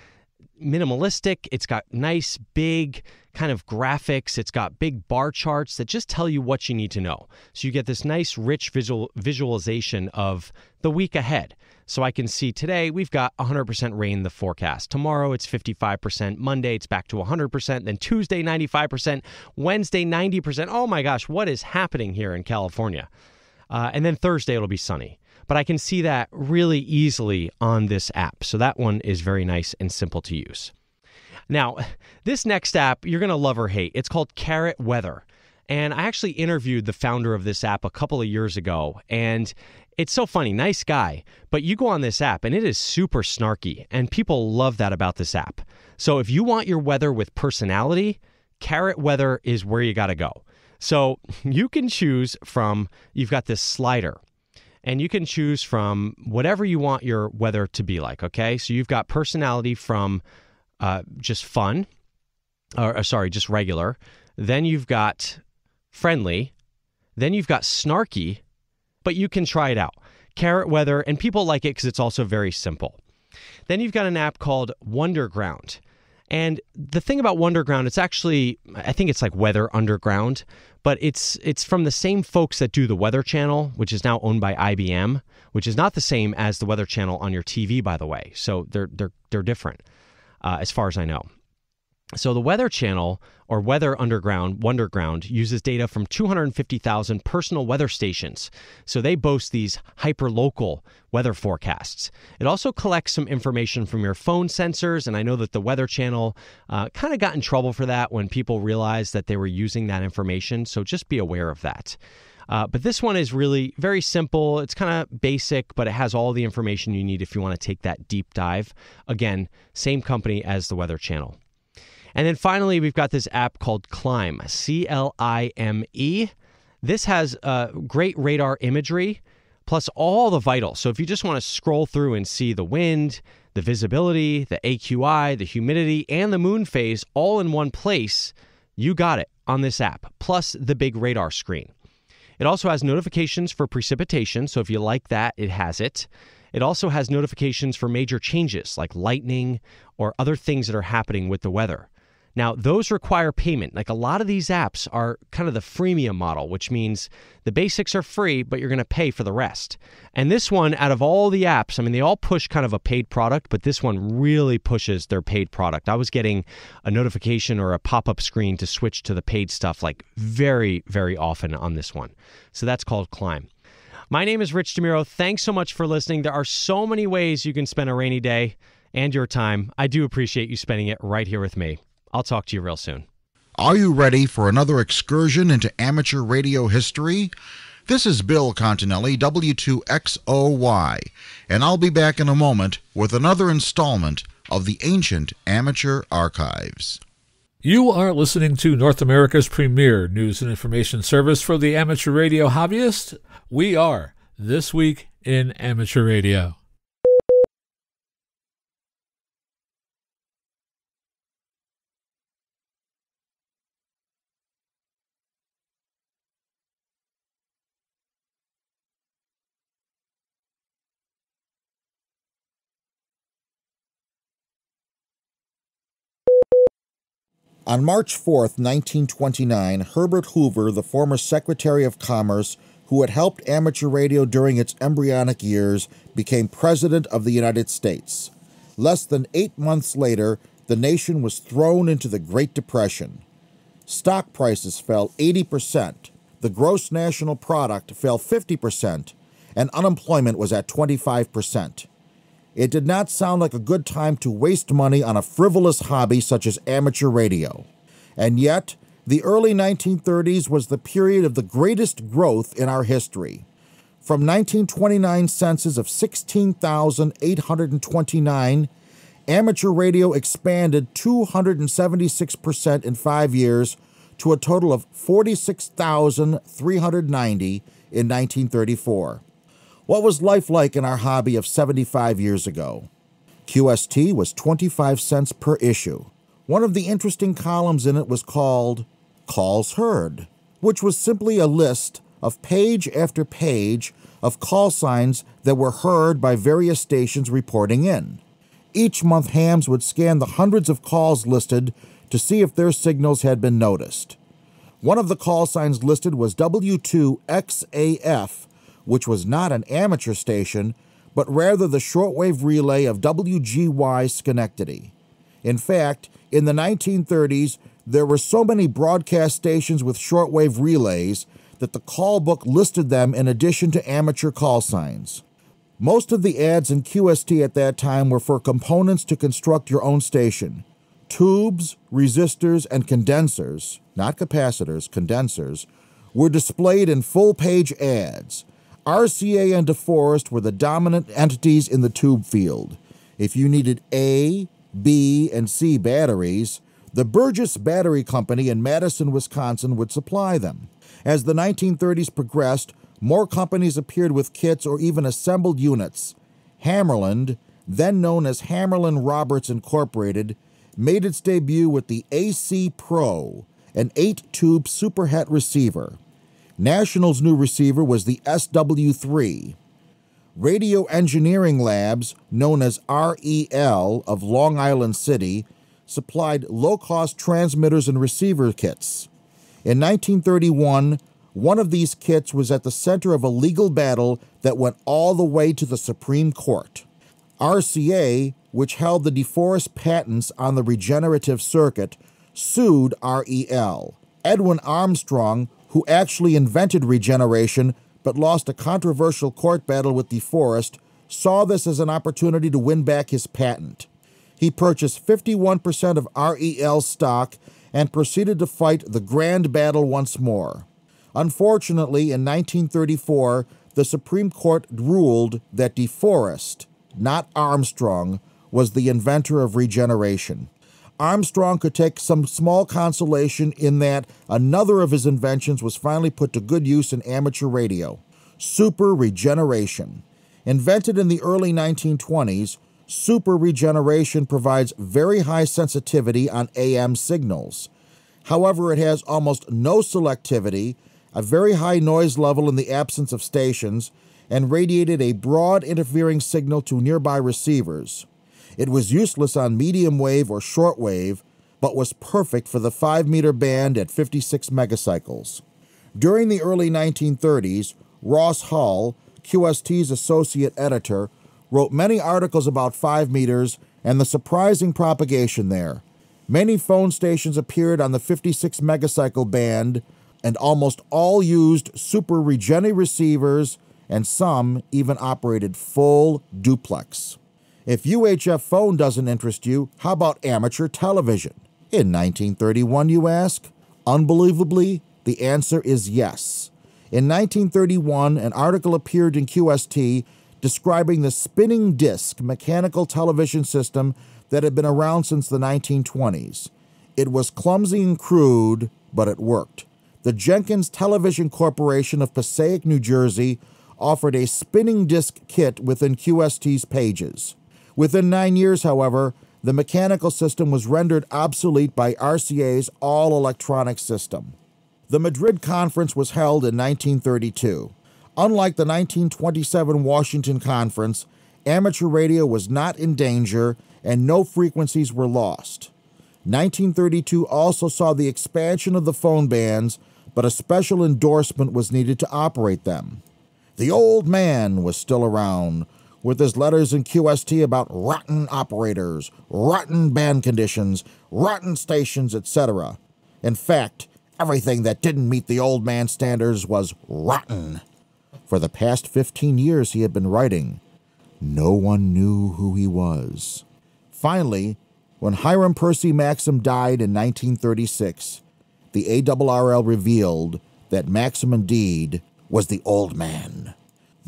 [SPEAKER 12] minimalistic. It's got nice, big kind of graphics. It's got big bar charts that just tell you what you need to know. So you get this nice, rich visual visualization of the week ahead. So I can see today we've got 100% rain in the forecast. Tomorrow it's 55%. Monday it's back to 100%. Then Tuesday 95%. Wednesday 90%. Oh my gosh, what is happening here in California? Uh, and then Thursday it'll be sunny. But I can see that really easily on this app. So that one is very nice and simple to use. Now, [LAUGHS] this next app, you're going to love or hate. It's called Carrot Weather. And I actually interviewed the founder of this app a couple of years ago. And it's so funny, nice guy. But you go on this app and it is super snarky, and people love that about this app. So if you want your weather with personality, Carrot Weather is where you got to go. So [LAUGHS] you can choose from, you've got this slider, and you can choose from whatever you want your weather to be like, okay? So you've got personality from uh, just fun, or uh, sorry, just regular. Then you've got friendly. Then you've got snarky but you can try it out. Carrot Weather, and people like it because it's also very simple. Then you've got an app called Wunderground. And the thing about Wunderground, it's actually I think it's like Weather Underground, but it's it's from the same folks that do the Weather Channel, which is now owned by IBM, which is not the same as the Weather Channel on your TV, by the way. So they're they're they're different, uh, as far as I know. So the Weather Channel or Weather Underground, Wunderground, uses data from 250,000 personal weather stations. So they boast these hyper-local weather forecasts. It also collects some information from your phone sensors, and I know that the Weather Channel uh, kind of got in trouble for that when people realized that they were using that information. So just be aware of that. Uh, but this one is really very simple. It's kind of basic, but it has all the information you need if you want to take that deep dive. Again, same company as the Weather Channel. And then finally, we've got this app called Clime, C L I M E. This has uh, great radar imagery plus all the vitals. So if you just want to scroll through and see the wind, the visibility, the AQI, the humidity, and the moon phase all in one place, you got it on this app, plus the big radar screen. It also has notifications for precipitation. So if you like that, it has it. It also has notifications for major changes like lightning or other things that are happening with the weather. Now, those require payment. Like a lot of these apps are kind of the freemium model, which means the basics are free, but you're going to pay for the rest. And this one, out of all the apps, I mean, they all push kind of a paid product, but this one really pushes their paid product. I was getting a notification or a pop up screen to switch to the paid stuff like very, very often on this one. So that's called Clime. My name is Rich DeMuro. Thanks so much for listening. There are so many ways you can spend a rainy day and your time. I do appreciate you spending it right here with me. I'll talk to you real soon.
[SPEAKER 13] Are you ready for another excursion into amateur radio history? This is Bill Continelli, W2XOY, and I'll be back in a moment with another installment of the Ancient Amateur Archives.
[SPEAKER 1] You are listening to North America's premier news and information service for the amateur radio hobbyist. We are This Week in Amateur Radio.
[SPEAKER 13] On March 4, 1929, Herbert Hoover, the former Secretary of Commerce who had helped amateur radio during its embryonic years, became President of the United States. Less than eight months later, the nation was thrown into the Great Depression. Stock prices fell 80%, the gross national product fell 50%, and unemployment was at 25%. It did not sound like a good time to waste money on a frivolous hobby such as amateur radio. And yet, the early 1930s was the period of the greatest growth in our history. From 1929 census of 16,829, amateur radio expanded 276% in five years to a total of 46,390 in 1934. What was life like in our hobby of 75 years ago? QST was 25 cents per issue. One of the interesting columns in it was called Calls Heard, which was simply a list of page after page of call signs that were heard by various stations reporting in. Each month, hams would scan the hundreds of calls listed to see if their signals had been noticed. One of the call signs listed was W2XAF, which was not an amateur station, but rather the shortwave relay of WGY Schenectady. In fact, in the 1930s, there were so many broadcast stations with shortwave relays that the call book listed them in addition to amateur call signs. Most of the ads in QST at that time were for components to construct your own station. Tubes, resistors, and condensers, not capacitors, condensers, were displayed in full page ads. RCA and DeForest were the dominant entities in the tube field. If you needed A, B, and C batteries, the Burgess Battery Company in Madison, Wisconsin would supply them. As the 1930s progressed, more companies appeared with kits or even assembled units. Hammarlund, then known as Hammarlund Roberts Incorporated, made its debut with the AC Pro, an eight tube superhet receiver. National's new receiver was the SW3. Radio Engineering Labs, known as REL of Long Island City, supplied low cost transmitters and receiver kits. In 1931, one of these kits was at the center of a legal battle that went all the way to the Supreme Court. RCA, which held the DeForest patents on the regenerative circuit, sued REL. Edwin Armstrong, who actually invented regeneration but lost a controversial court battle with DeForest, saw this as an opportunity to win back his patent. He purchased 51% of REL stock and proceeded to fight the grand battle once more. Unfortunately, in 1934, the Supreme Court ruled that DeForest, not Armstrong, was the inventor of regeneration. Armstrong could take some small consolation in that another of his inventions was finally put to good use in amateur radio super regeneration. Invented in the early 1920s, super regeneration provides very high sensitivity on AM signals. However, it has almost no selectivity, a very high noise level in the absence of stations, and radiated a broad interfering signal to nearby receivers. It was useless on medium wave or short wave, but was perfect for the 5 meter band at 56 megacycles. During the early 1930s, Ross Hull, QST's associate editor, wrote many articles about 5 meters and the surprising propagation there. Many phone stations appeared on the 56 megacycle band, and almost all used super Regeni receivers and some even operated full duplex. If UHF phone doesn't interest you, how about amateur television? In 1931, you ask? Unbelievably, the answer is yes. In 1931, an article appeared in QST describing the spinning disc mechanical television system that had been around since the 1920s. It was clumsy and crude, but it worked. The Jenkins Television Corporation of Passaic, New Jersey offered a spinning disc kit within QST's pages. Within nine years, however, the mechanical system was rendered obsolete by RCA's all electronic system. The Madrid Conference was held in 1932. Unlike the 1927 Washington Conference, amateur radio was not in danger and no frequencies were lost. 1932 also saw the expansion of the phone bands, but a special endorsement was needed to operate them. The old man was still around, with his letters in QST about rotten operators, rotten band conditions, rotten stations, etc. In fact, everything that didn't meet the old man's standards was rotten. For the past 15 years he had been writing. No one knew who he was. Finally, when Hiram Percy Maxim died in 1936, the ARRL revealed that Maxim indeed was the old man.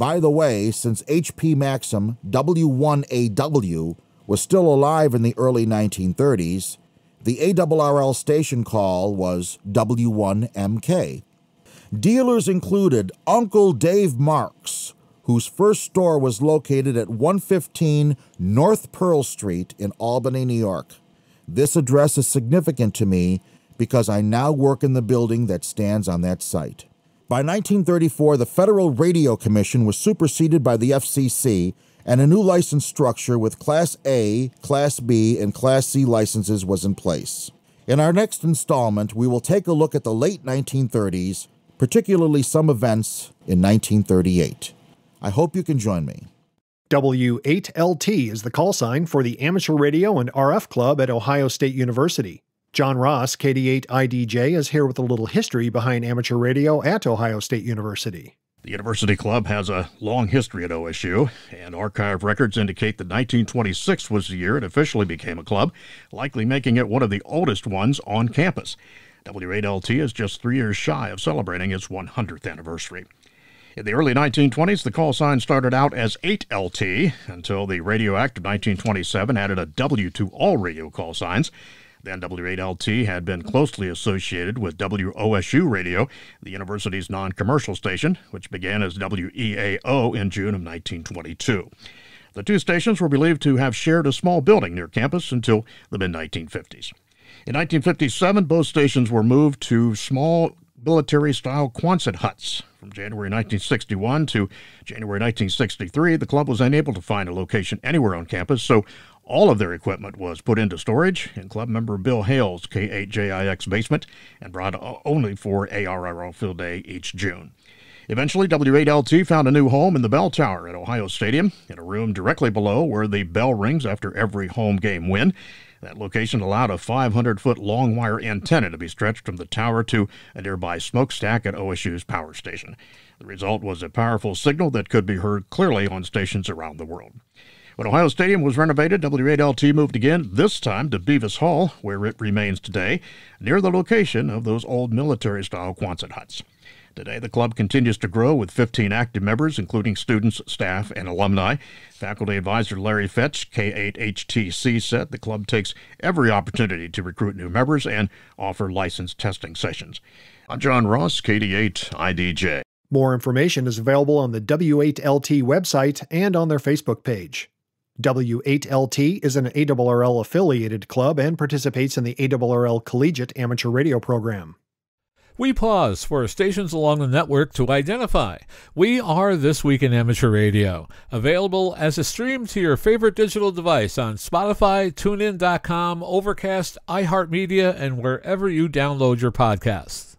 [SPEAKER 13] By the way, since H.P. Maxim W1AW was still alive in the early 1930s, the ARRL station call was W1MK. Dealers included Uncle Dave Marks, whose first store was located at 115 North Pearl Street in Albany, New York. This address is significant to me because I now work in the building that stands on that site. By 1934, the Federal Radio Commission was superseded by the FCC, and a new license structure with Class A, Class B, and Class C licenses was in place. In our next installment, we will take a look at the late 1930s, particularly some events in 1938. I hope you can join me.
[SPEAKER 2] W8LT is the call sign for the Amateur Radio and RF Club at Ohio State University. John Ross, KD8IDJ, is here with a little history behind amateur radio at Ohio State University.
[SPEAKER 10] The University Club has a long history at OSU, and archive records indicate that 1926 was the year it officially became a club, likely making it one of the oldest ones on campus. W8LT is just three years shy of celebrating its 100th anniversary. In the early 1920s, the call sign started out as 8LT until the Radio Act of 1927 added a W to all radio call signs. Then W8LT had been closely associated with WOSU Radio, the university's non commercial station, which began as WEAO in June of 1922. The two stations were believed to have shared a small building near campus until the mid 1950s. In 1957, both stations were moved to small military style Quonset huts. From January 1961 to January 1963, the club was unable to find a location anywhere on campus, so all of their equipment was put into storage in club member Bill Hale's K8JIX basement and brought only for ARRL Field Day each June. Eventually, W8LT found a new home in the bell tower at Ohio Stadium, in a room directly below where the bell rings after every home game win. That location allowed a 500 foot long wire antenna to be stretched from the tower to a nearby smokestack at OSU's power station. The result was a powerful signal that could be heard clearly on stations around the world. When Ohio Stadium was renovated, W8LT moved again, this time to Bevis Hall, where it remains today, near the location of those old military style Quonset huts. Today, the club continues to grow with 15 active members, including students, staff, and alumni. Faculty advisor Larry Fetch, K8HTC, said the club takes every opportunity to recruit new members and offer licensed testing sessions. I'm John Ross, KD8IDJ.
[SPEAKER 2] More information is available on the W8LT website and on their Facebook page. W8LT is an ARRL affiliated club and participates in the ARRL Collegiate Amateur Radio Program.
[SPEAKER 1] We pause for stations along the network to identify. We are This Week in Amateur Radio, available as a stream to your favorite digital device on Spotify, TuneIn.com, Overcast, iHeartMedia, and wherever you download your podcasts.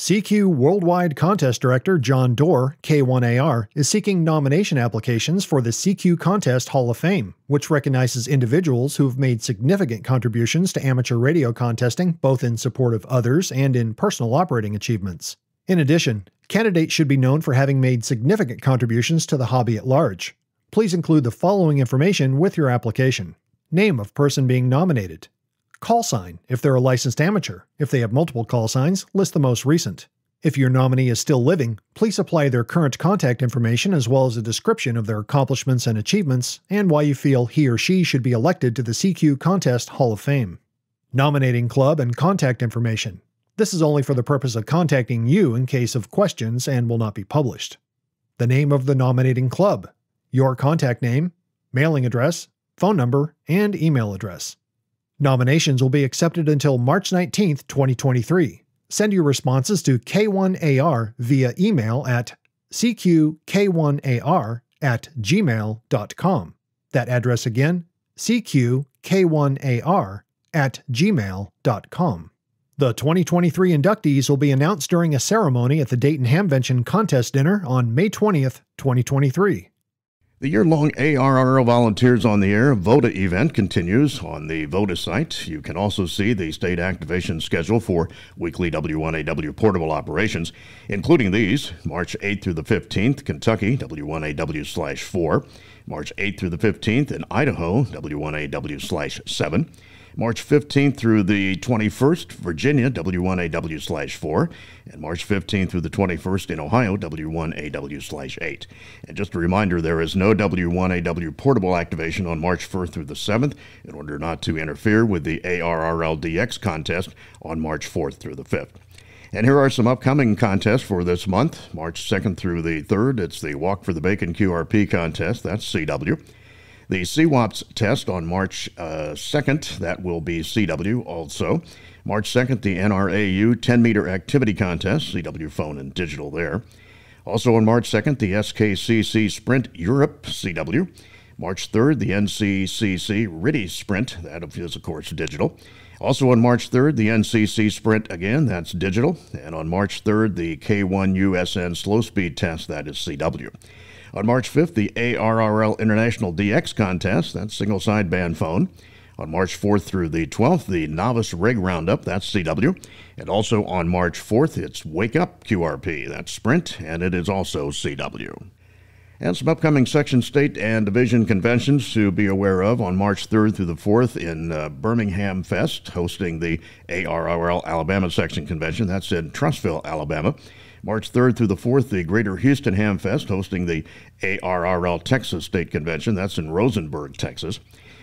[SPEAKER 2] CQ Worldwide Contest Director John Dorr, K1AR, is seeking nomination applications for the CQ Contest Hall of Fame, which recognizes individuals who have made significant contributions to amateur radio contesting, both in support of others and in personal operating achievements. In addition, candidates should be known for having made significant contributions to the hobby at large. Please include the following information with your application name of person being nominated, Call sign, if they're a licensed amateur. If they have multiple call signs, list the most recent. If your nominee is still living, please apply their current contact information as well as a description of their accomplishments and achievements, and why you feel he or she should be elected to the CQ Contest Hall of Fame. Nominating club and contact information. This is only for the purpose of contacting you in case of questions and will not be published. The name of the nominating club, your contact name, mailing address, phone number, and email address. Nominations will be accepted until March 19, 2023. Send your responses to K1AR via email at cqk1ar at gmail.com. That address again, cqk1ar at gmail.com. The 2023 inductees will be announced during a ceremony at the Dayton Hamvention Contest Dinner on May 20th, 2023.
[SPEAKER 10] The year long ARRL Volunteers on the Air VOTA event continues on the VOTA site. You can also see the state activation schedule for weekly W1AW portable operations, including these March 8th through the 15th, Kentucky W1AW slash 4, March 8th through the 15th in Idaho W1AW slash 7. March 15th through the 21st, Virginia, W1AW slash 4, and March 15th through the 21st in Ohio, W1AW slash 8. And just a reminder, there is no W1AW portable activation on March 1st through the 7th in order not to interfere with the ARRLDX contest on March 4th through the 5th. And here are some upcoming contests for this month. March 2nd through the 3rd, it's the Walk for the Bacon QRP contest, that's CW. The CWops test on March uh, 2nd, that will be CW also. March 2nd, the NRAU 10 meter activity contest, CW phone and digital there. Also on March 2nd, the SKCC Sprint Europe, CW. March 3rd, the NCCC RTTY Sprint, that is, of course, digital. Also on March 3rd, the NCC Sprint, again, that's digital. And on March 3rd, the K1 USN Slow Speed Test, that is CW. On March 5th, the ARRL International DX contest, that's single sideband phone. On March 4th through the 12th, the Novice Rig Roundup, that's CW. And also on March 4th, it's Wake Up QRP, that's Sprint, and it is also CW. And some upcoming section, state, and division conventions to be aware of on March 3rd through the 4th in uh, Birmingham Fest, hosting the ARRL Alabama Section Convention. That's in Trussville, Alabama. March 3rd through the 4th, the Greater Houston Ham Fest hosting the ARRL Texas State Convention. That's in Rosenberg, Texas.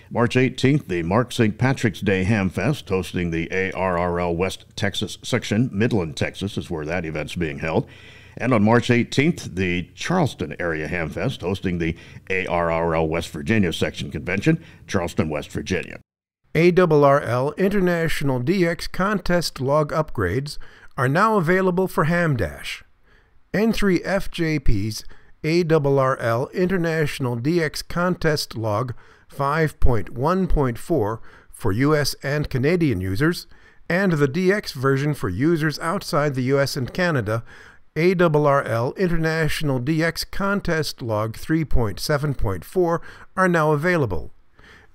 [SPEAKER 10] March 18th, the Mark St. Patrick's Day Ham Fest hosting the ARRL West Texas section. Midland, Texas is where that event's being held. And on March 18th, the Charleston Area Ham Fest hosting the ARRL West Virginia Section Convention, Charleston, West Virginia.
[SPEAKER 4] ARRL International DX Contest Log Upgrades are now available for Hamdash. N3FJP's ARRL International DX Contest Log 5.1.4 for US and Canadian users, and the DX version for users outside the US and Canada, ARRL International DX Contest Log 3.7.4 are now available.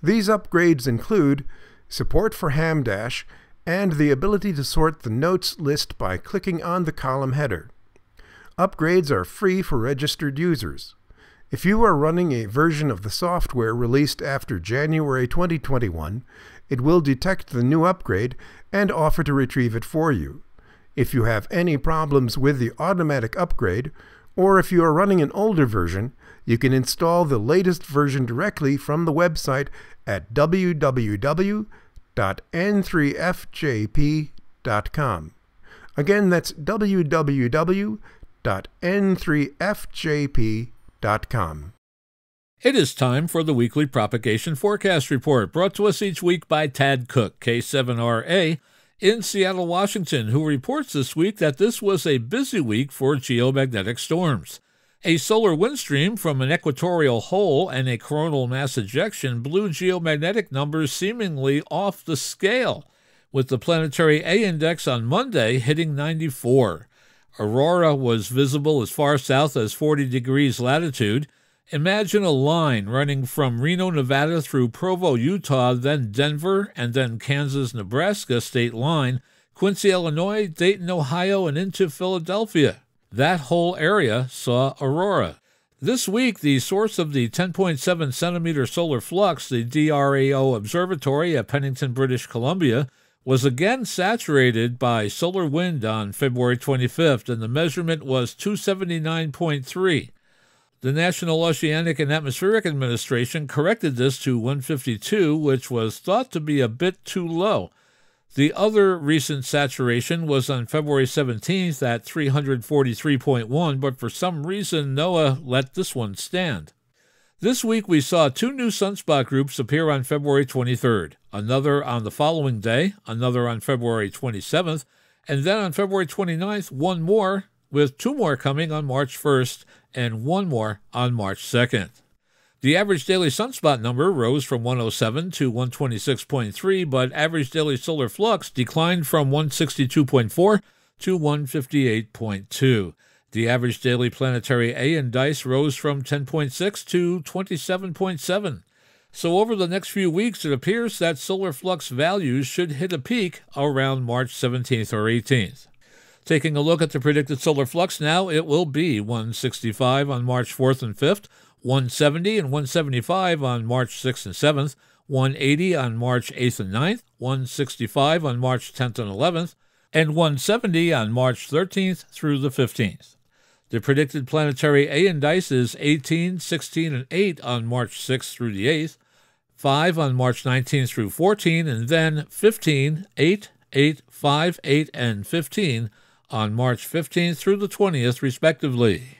[SPEAKER 4] These upgrades include support for Hamdash and the ability to sort the notes list by clicking on the column header. Upgrades are free for registered users. If you are running a version of the software released after January 2021, it will detect the new upgrade and offer to retrieve it for you. If you have any problems with the automatic upgrade, or if you are running an older version, you can install the latest version directly from the website at www www.n3fjp.com. Again, that's www.n3fjp.com.
[SPEAKER 1] It is time for the weekly propagation forecast report brought to us each week by Tad Cook, K7RA, in Seattle, Washington, who reports this week that this was a busy week for geomagnetic storms. A solar wind stream from an equatorial hole and a coronal mass ejection blew geomagnetic numbers seemingly off the scale, with the planetary A index on Monday hitting 94. Aurora was visible as far south as 40 degrees latitude. Imagine a line running from Reno, Nevada through Provo, Utah, then Denver, and then Kansas, Nebraska state line, Quincy, Illinois, Dayton, Ohio, and into Philadelphia. That whole area saw aurora. This week, the source of the 10.7 centimeter solar flux, the DRAO Observatory at Penticton, British Columbia, was again saturated by solar wind on February 25th, and the measurement was 279.3. The National Oceanic and Atmospheric Administration corrected this to 152, which was thought to be a bit too low. The other recent saturation was on February 17th at 343.1, but for some reason NOAA let this one stand. This week we saw two new sunspot groups appear on February 23rd, another on the following day, another on February 27th, and then on February 29th, one more, with two more coming on March 1st and one more on March 2nd. The average daily sunspot number rose from 107 to 126.3, but average daily solar flux declined from 162.4 to 158.2. The average daily planetary A index rose from 10.6 to 27.7. So, over the next few weeks, it appears that solar flux values should hit a peak around March 17th or 18th. Taking a look at the predicted solar flux now, it will be 165 on March 4th and 5th, 170 and 175 on March 6th and 7th, 180 on March 8th and 9th, 165 on March 10th and 11th, and 170 on March 13th through the 15th. The predicted planetary A index is 18, 16, and 8 on March 6th through the 8th, 5 on March 19th through 14, and then 15, 8, 8, 5, 8, and 15 on March 15th through the 20th, respectively.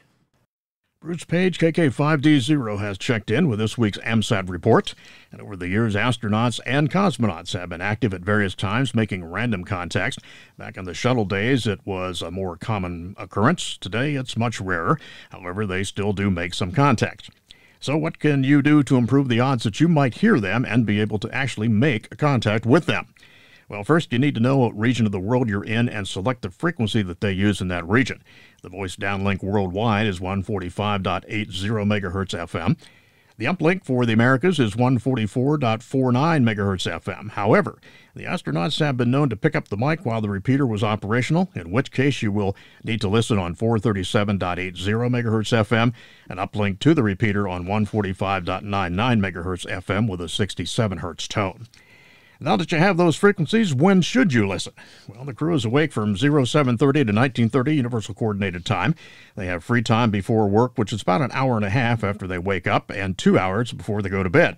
[SPEAKER 10] Bruce Paige, KK5DO, has checked in with this week's AMSAT report. And over the years, astronauts and cosmonauts have been active at various times, making random contacts. Back in the shuttle days, it was a more common occurrence. Today, it's much rarer. However, they still do make some contacts. So, what can you do to improve the odds that you might hear them and be able to actually make a contact with them? Well, first, you need to know what region of the world you're in and select the frequency that they use in that region. The voice downlink worldwide is 145.80 MHz FM. The uplink for the Americas is 144.49 MHz FM. However, the astronauts have been known to pick up the mic while the repeater was operational, in which case you will need to listen on 437.80 MHz FM and uplink to the repeater on 145.99 MHz FM with a 67 Hz tone. Now that you have those frequencies, when should you listen? Well, the crew is awake from 0730 to 1930 Universal Coordinated Time. They have free time before work, which is about an hour and a half after they wake up, and two hours before they go to bed.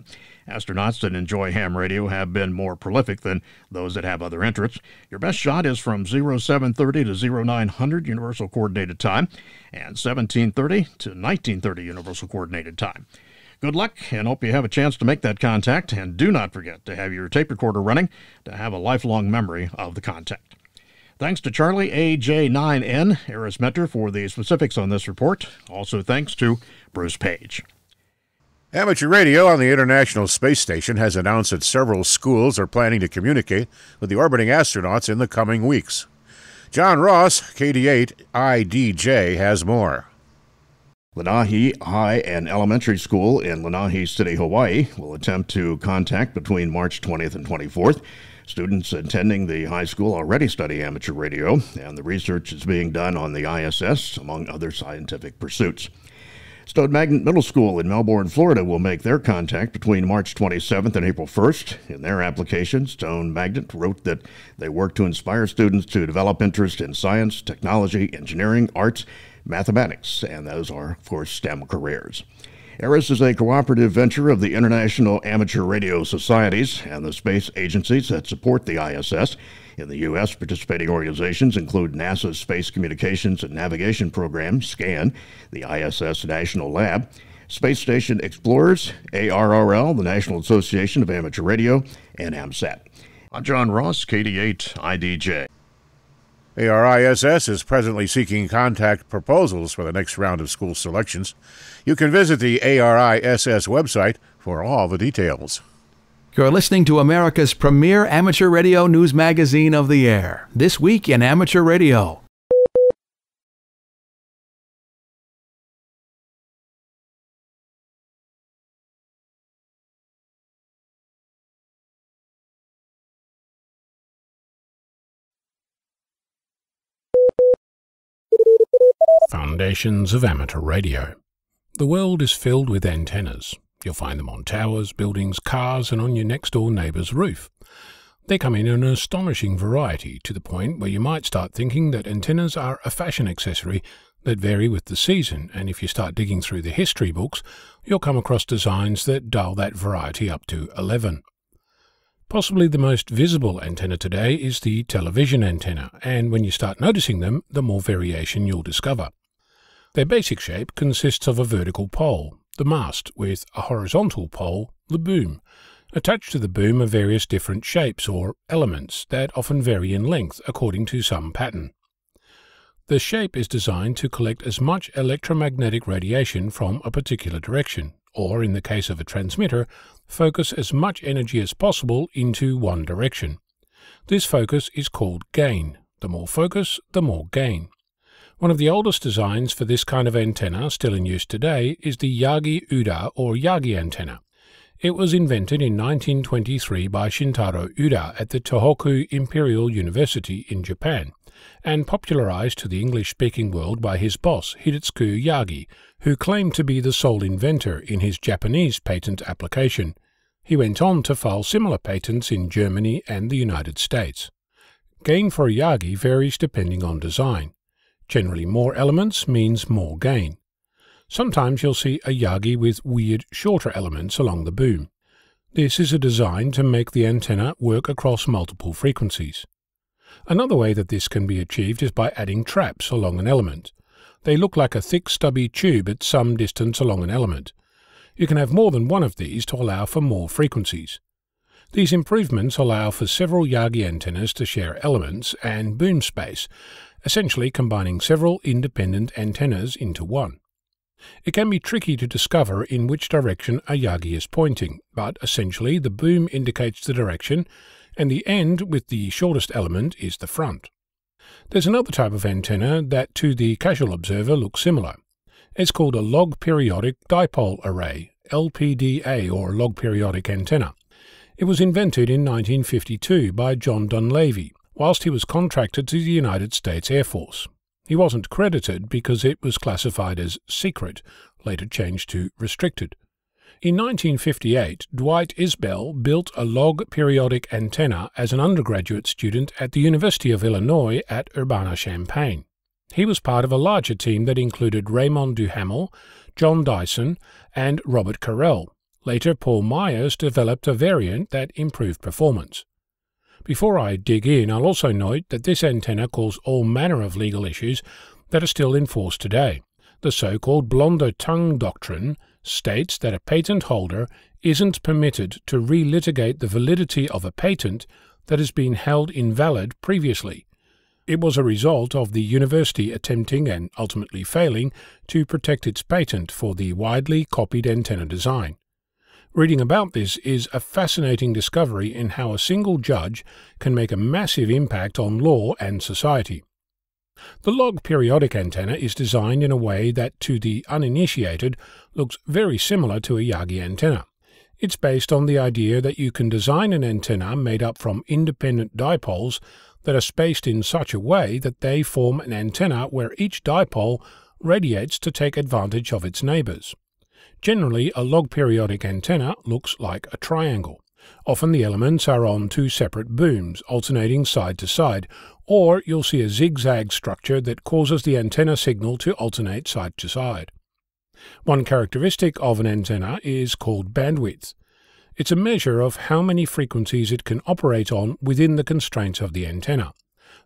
[SPEAKER 10] Astronauts that enjoy ham radio have been more prolific than those that have other interests. Your best shot is from 0730 to 0900 Universal Coordinated Time and 1730 to 1930 Universal Coordinated Time. Good luck and hope you have a chance to make that contact. And do not forget to have your tape recorder running to have a lifelong memory of the contact. Thanks to Charlie AJ9N, ARISS Mentor, for the specifics on this report. Also, thanks to Bruce Paige.
[SPEAKER 5] Amateur radio on the International Space Station has announced that several schools are planning to communicate with the orbiting astronauts in the coming weeks. John Ross, KD8 IDJ, has more.
[SPEAKER 10] Lanai High and Elementary School in Lanai City, Hawaii will attempt to contact between March 20th and 24th. Students attending the high school already study amateur radio, and the research is being done on the ISS, among other scientific pursuits. Stone Magnet Middle School in Melbourne, Florida will make their contact between March 27th and April 1st. In their application, Stone Magnet wrote that they work to inspire students to develop interest in science, technology, engineering, arts, mathematics, and those are, of course, STEM careers. ARISS is a cooperative venture of the International Amateur Radio Societies and the space agencies that support the ISS. In the U.S., participating organizations include NASA's Space Communications and Navigation Program, SCAN, the ISS National Lab, Space Station Explorers, ARRL, the National Association of Amateur Radio, and AMSAT. I'm John Ross, KD8 IDJ.
[SPEAKER 5] ARISS is presently seeking contact proposals for the next round of school selections. You can visit the ARISS website for all the details.
[SPEAKER 14] You're listening to America's premier amateur radio news magazine of the air. This week in amateur radio.
[SPEAKER 15] Foundations of amateur radio. The world is filled with antennas. You'll find them on towers, buildings, cars, and on your next door neighbour's roof. They come in an astonishing variety to the point where you might start thinking that antennas are a fashion accessory that vary with the season, and if you start digging through the history books, you'll come across designs that dial that variety up to 11. Possibly the most visible antenna today is the television antenna, and when you start noticing them, the more variation you'll discover. Their basic shape consists of a vertical pole, the mast, with a horizontal pole, the boom. Attached to the boom are various different shapes or elements that often vary in length according to some pattern. The shape is designed to collect as much electromagnetic radiation from a particular direction, or in the case of a transmitter, focus as much energy as possible into one direction. This focus is called gain. The more focus, the more gain. One of the oldest designs for this kind of antenna still in use today is the Yagi Uda or Yagi antenna. It was invented in 1923 by Shintaro Uda at the Tohoku Imperial University in Japan and popularized to the English-speaking world by his boss, Hidetsugu Yagi, who claimed to be the sole inventor in his Japanese patent application. He went on to file similar patents in Germany and the United States. Gain for a Yagi varies depending on design. Generally more elements means more gain. Sometimes you'll see a Yagi with weird shorter elements along the boom. This is a design to make the antenna work across multiple frequencies. Another way that this can be achieved is by adding traps along an element. They look like a thick stubby tube at some distance along an element. You can have more than one of these to allow for more frequencies. These improvements allow for several Yagi antennas to share elements and boom space, essentially combining several independent antennas into one. It can be tricky to discover in which direction a Yagi is pointing, but essentially the boom indicates the direction and the end with the shortest element is the front. There's another type of antenna that to the casual observer looks similar. It's called a log periodic dipole array, LPDA or log periodic antenna. It was invented in 1952 by John Dunlavy, whilst he was contracted to the United States Air Force. He wasn't credited because it was classified as secret, later changed to restricted. In 1958, Dwight Isbell built a log periodic antenna as an undergraduate student at the University of Illinois at Urbana-Champaign. He was part of a larger team that included Raymond Duhamel, John Dyson, and Robert Carrel. Later, Paul Mayes developed a variant that improved performance. Before I dig in, I'll also note that this antenna caused all manner of legal issues that are still in force today. The so-called Blonder Tongue Doctrine states that a patent holder isn't permitted to relitigate the validity of a patent that has been held invalid previously. It was a result of the university attempting and ultimately failing to protect its patent for the widely copied antenna design. Reading about this is a fascinating discovery in how a single judge can make a massive impact on law and society. The log periodic antenna is designed in a way that to the uninitiated looks very similar to a Yagi antenna. It's based on the idea that you can design an antenna made up from independent dipoles that are spaced in such a way that they form an antenna where each dipole radiates to take advantage of its neighbors. Generally, a log periodic antenna looks like a triangle. Often the elements are on two separate booms, alternating side to side, or you'll see a zigzag structure that causes the antenna signal to alternate side to side. One characteristic of an antenna is called bandwidth. It's a measure of how many frequencies it can operate on within the constraints of the antenna.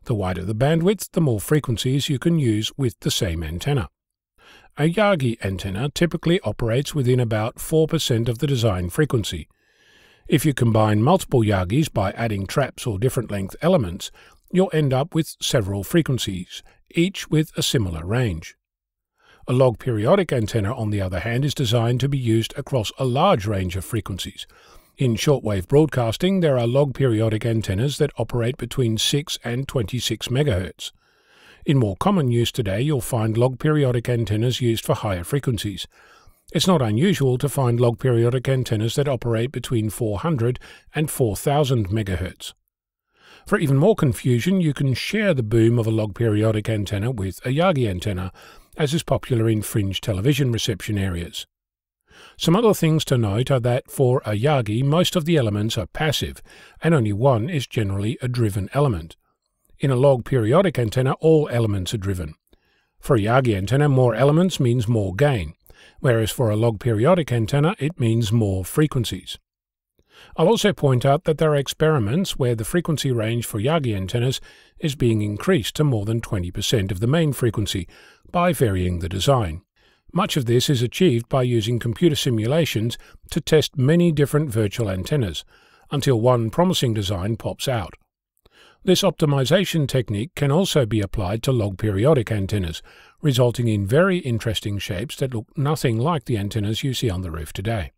[SPEAKER 15] The wider the bandwidth, the more frequencies you can use with the same antenna. A Yagi antenna typically operates within about 4% of the design frequency. If you combine multiple Yagis by adding traps or different length elements, you'll end up with several frequencies, each with a similar range. A log periodic antenna, on the other hand, is designed to be used across a large range of frequencies. In shortwave broadcasting, there are log periodic antennas that operate between 6 and 26 MHz. In more common use today, you'll find log periodic antennas used for higher frequencies. It's not unusual to find log periodic antennas that operate between 400 and 4000 MHz. For even more confusion, you can share the boom of a log periodic antenna with a Yagi antenna, as is popular in fringe television reception areas. Some other things to note are that for a Yagi, most of the elements are passive, and only one is generally a driven element. In a log periodic antenna, all elements are driven. For a Yagi antenna, more elements means more gain, whereas for a log periodic antenna, it means more frequencies. I'll also point out that there are experiments where the frequency range for Yagi antennas is being increased to more than 20% of the main frequency by varying the design. Much of this is achieved by using computer simulations to test many different virtual antennas, until one promising design pops out. This optimization technique can also be applied to log periodic antennas, resulting in very interesting shapes that look nothing like the antennas you see on the roof today.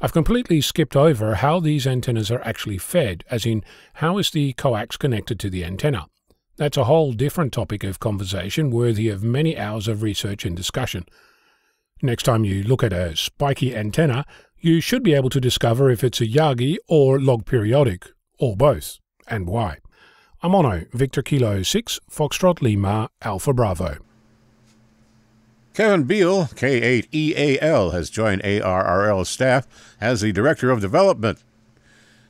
[SPEAKER 15] I've completely skipped over how these antennas are actually fed, as in, how is the coax connected to the antenna? That's a whole different topic of conversation worthy of many hours of research and discussion. Next time you look at a spiky antenna, you should be able to discover if it's a Yagi or log periodic, or both, and why. I'm Onno, Victor Kilo 6, Foxtrot Lima, Alpha Bravo.
[SPEAKER 5] Kevin Beal, K8EAL, has joined ARRL staff as the Director of Development.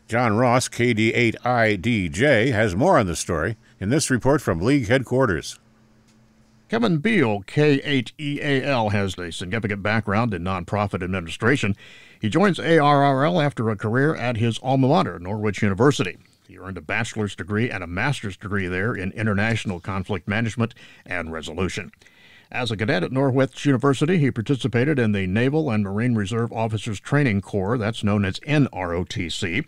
[SPEAKER 5] John Ross, KD8IDJ, has more on the story in this report from League headquarters.
[SPEAKER 10] Kevin Beal, K8EAL, has a significant background in nonprofit administration. He joins ARRL after a career at his alma mater, Norwich University. He earned a bachelor's degree and a master's degree there in international conflict management and resolution. As a cadet at Norwich University, he participated in the Naval and Marine Reserve Officers Training Corps, that's known as NROTC,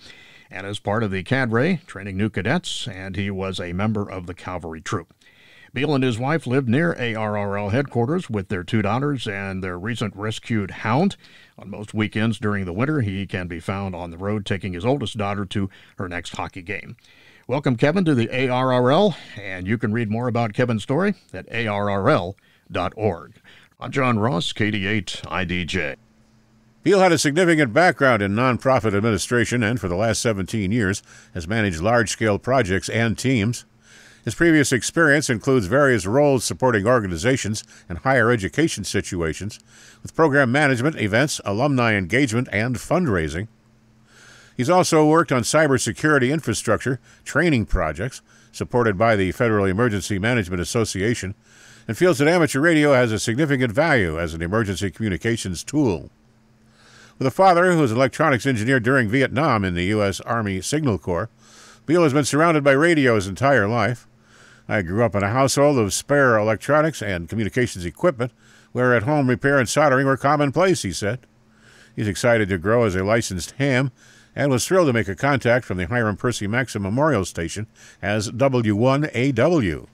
[SPEAKER 10] and as part of the cadre, training new cadets, and he was a member of the cavalry troop. Beal and his wife lived near ARRL headquarters with their two daughters and their recent rescued hound. On most weekends during the winter, he can be found on the road taking his oldest daughter to her next hockey game. Welcome, Kevin, to the ARRL, and you can read more about Kevin's story at arrl.org. I'm John Ross, KD8 IDJ.
[SPEAKER 5] Beal had a significant background in nonprofit administration and for the last 17 years has managed large scale projects and teams. His previous experience includes various roles supporting organizations and higher education situations, with program management, events, alumni engagement, and fundraising. He's also worked on cybersecurity infrastructure training projects supported by the Federal Emergency Management Association and feels that amateur radio has a significant value as an emergency communications tool. With a father who was an electronics engineer during Vietnam in the U.S. Army Signal Corps, Beal has been surrounded by radio his entire life. I grew up in a household of spare electronics and communications equipment, where at home repair and soldering were commonplace, he said. He's excited to grow as a licensed ham and was thrilled to make a contact from the Hiram Percy Maxim Memorial Station as W1AW.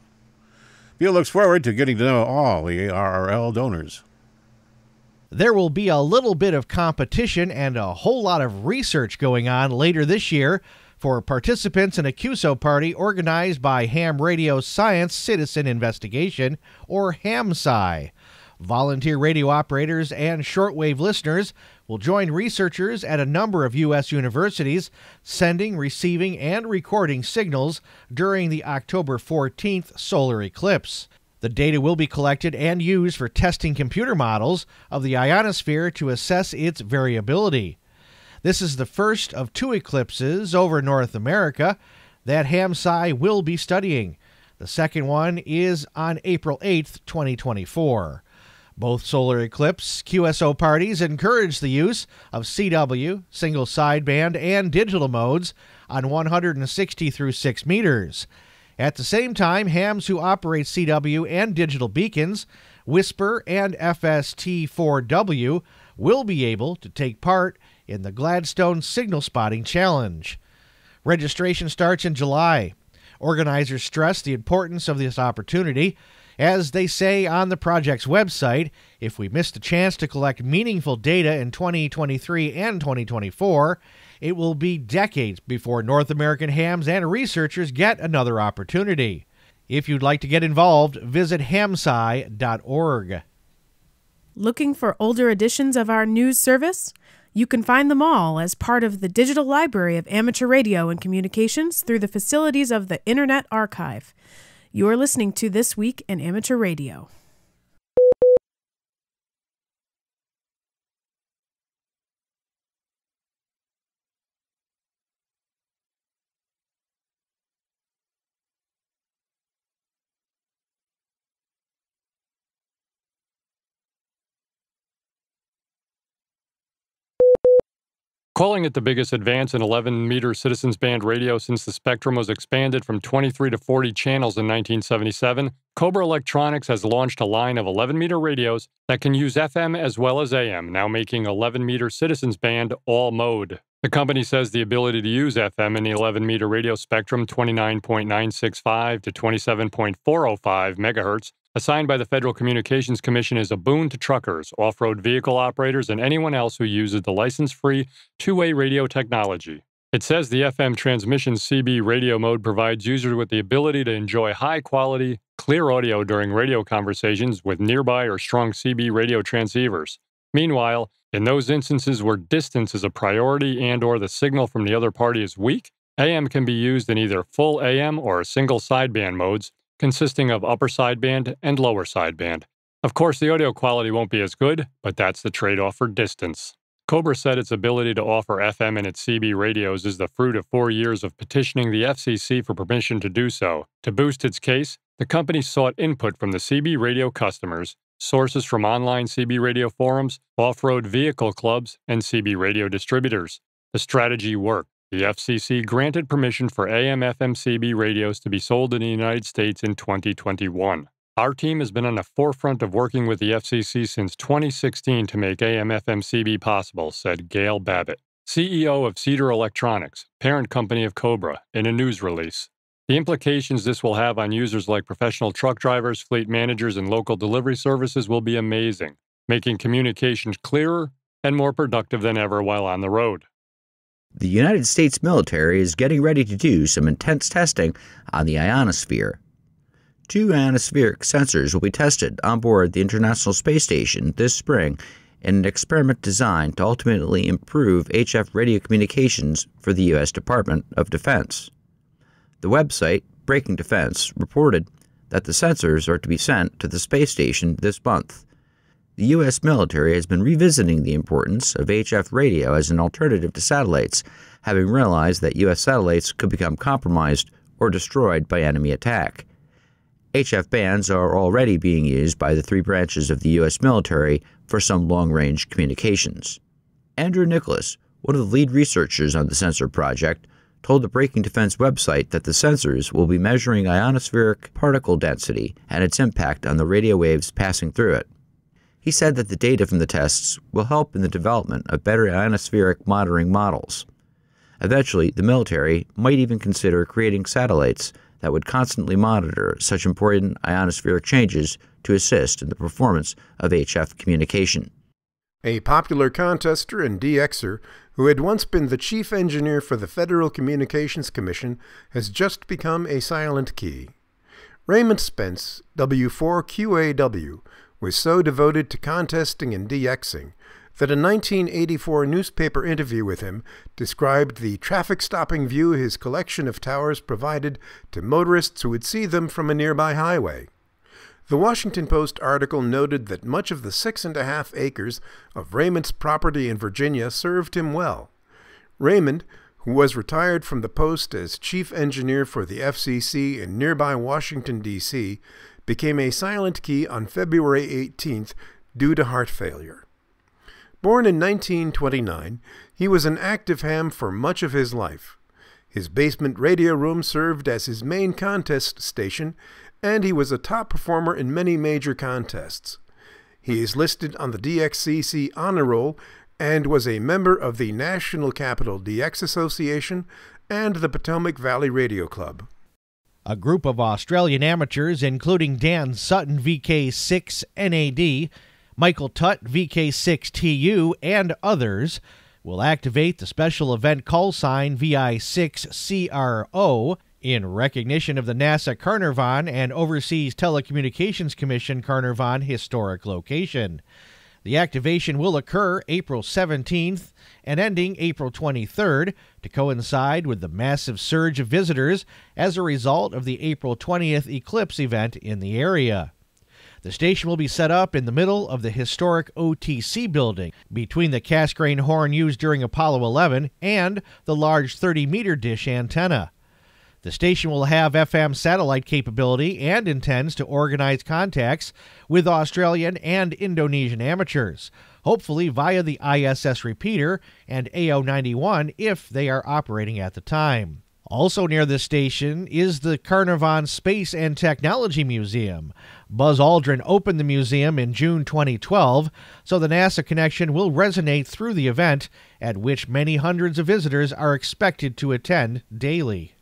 [SPEAKER 5] Beal looks forward to getting to know all the ARRL donors.
[SPEAKER 3] There will be a little bit of competition and a whole lot of research going on later this year for participants in a QSO party organized by Ham Radio Science Citizen Investigation, or HAMSCI. Volunteer radio operators and shortwave listeners will join researchers at a number of U.S. universities, sending, receiving, and recording signals during the October 14th solar eclipse. The data will be collected and used for testing computer models of the ionosphere to assess its variability. This is the first of two eclipses over North America that HAMSCI will be studying. The second one is on April 8th, 2024. Both solar eclipse QSO parties encourage the use of CW, single sideband, and digital modes on 160 through 6 meters. At the same time, hams who operate CW and digital beacons, WSPR and FST4W, will be able to take part in the Gladstone Signal Spotting Challenge. Registration starts in July. Organizers stress the importance of this opportunity. As they say on the project's website, if we miss the chance to collect meaningful data in 2023 and 2024, it will be decades before North American hams and researchers get another opportunity. If you'd like to get involved, visit hamsci.org.
[SPEAKER 9] Looking for older editions of our news service? You can find them all as part of the digital library of amateur radio and communications through the facilities of the Internet Archive. You're listening to This Week in Amateur Radio.
[SPEAKER 6] Calling it the biggest advance in 11 meter citizens band radio since the spectrum was expanded from 23 to 40 channels in 1977, Cobra Electronics has launched a line of 11 meter radios that can use FM as well as AM, now making 11 meter citizens band all mode. The company says the ability to use FM in the 11 meter radio spectrum 29.965 to 27.405 megahertz assigned by the Federal Communications Commission is a boon to truckers, off road vehicle operators, and anyone else who uses the license free two way radio technology. It says the FM transmission CB radio mode provides users with the ability to enjoy high quality, clear audio during radio conversations with nearby or strong CB radio transceivers. Meanwhile, in those instances where distance is a priority and or the signal from the other party is weak, AM can be used in either full AM or single sideband modes, consisting of upper sideband and lower sideband. Of course, the audio quality won't be as good, but that's the trade off for distance. Cobra said its ability to offer FM in its CB radios is the fruit of four years of petitioning the FCC for permission to do so. To boost its case, the company sought input from the CB radio customers, sources from online CB radio forums, off road vehicle clubs, and CB radio distributors. The strategy worked. The FCC granted permission for AM FM CB radios to be sold in the United States in 2021. Our team has been on the forefront of working with the FCC since 2016 to make AM FM CB possible, said Gail Babbitt, CEO of Cedar Electronics, parent company of Cobra, in a news release. The implications this will have on users like professional truck drivers, fleet managers, and local delivery services will be amazing, making communications clearer and more productive than ever while on the road.
[SPEAKER 7] The United States military is getting ready to do some intense testing on the ionosphere. Two ionospheric sensors will be tested on board the International Space Station this spring in an experiment designed to ultimately improve HF radio communications for the U.S. Department of Defense. The website, Breaking Defense, reported that the sensors are to be sent to the space station this month the U.S. military has been revisiting the importance of HF radio as an alternative to satellites, having realized that U.S. satellites could become compromised or destroyed by enemy attack. HF bands are already being used by the three branches of the U.S. military for some long range communications. Andrew Nicholas, one of the lead researchers on the sensor project, told the Breaking Defense website that the sensors will be measuring ionospheric particle density and its impact on the radio waves passing through it. He said that the data from the tests will help in the development of better ionospheric monitoring models. Eventually, the military might even consider creating satellites that would constantly monitor such important ionospheric changes to assist in the performance of HF communication.
[SPEAKER 4] A popular contester and DXer who had once been the chief engineer for the Federal Communications Commission has just become a silent key. Raymond Spence, W4QAW, was so devoted to contesting and DXing that a 1984 newspaper interview with him described the traffic stopping view his collection of towers provided to motorists who would see them from a nearby highway. The Washington Post article noted that much of the six and a half acres of Raymond's property in Virginia served him well. Raymond, who was retired from the post as chief engineer for the FCC in nearby Washington, D.C., became a silent key on February 18th due to heart failure. Born in 1929, he was an active ham for much of his life. His basement radio room served as his main contest station, and he was a top performer in many major contests. He is listed on the DXCC Honor Roll and was a member of the National Capital DX Association and the Potomac Valley Radio Club.
[SPEAKER 3] A group of Australian amateurs, including Dan Sutton VK6 NAD, Michael Tutt VK6TU, and others, will activate the special event call sign VI6CRO in recognition of the NASA Carnarvon and Overseas Telecommunications Commission Carnarvon historic location. The activation will occur April 17th and ending April 23rd to coincide with the massive surge of visitors as a result of the April 20th eclipse event in the area. The station will be set up in the middle of the historic OTC building, between the Cassegrain horn used during Apollo 11 and the large 30 meter dish antenna. The station will have FM satellite capability and intends to organize contacts with Australian and Indonesian amateurs, hopefully via the ISS repeater and AO91 if they are operating at the time. Also near the station is the Carnarvon Space and Technology Museum. Buzz Aldrin opened the museum in June 2012, so the NASA connection will resonate through the event, at which many hundreds of visitors are expected to attend daily.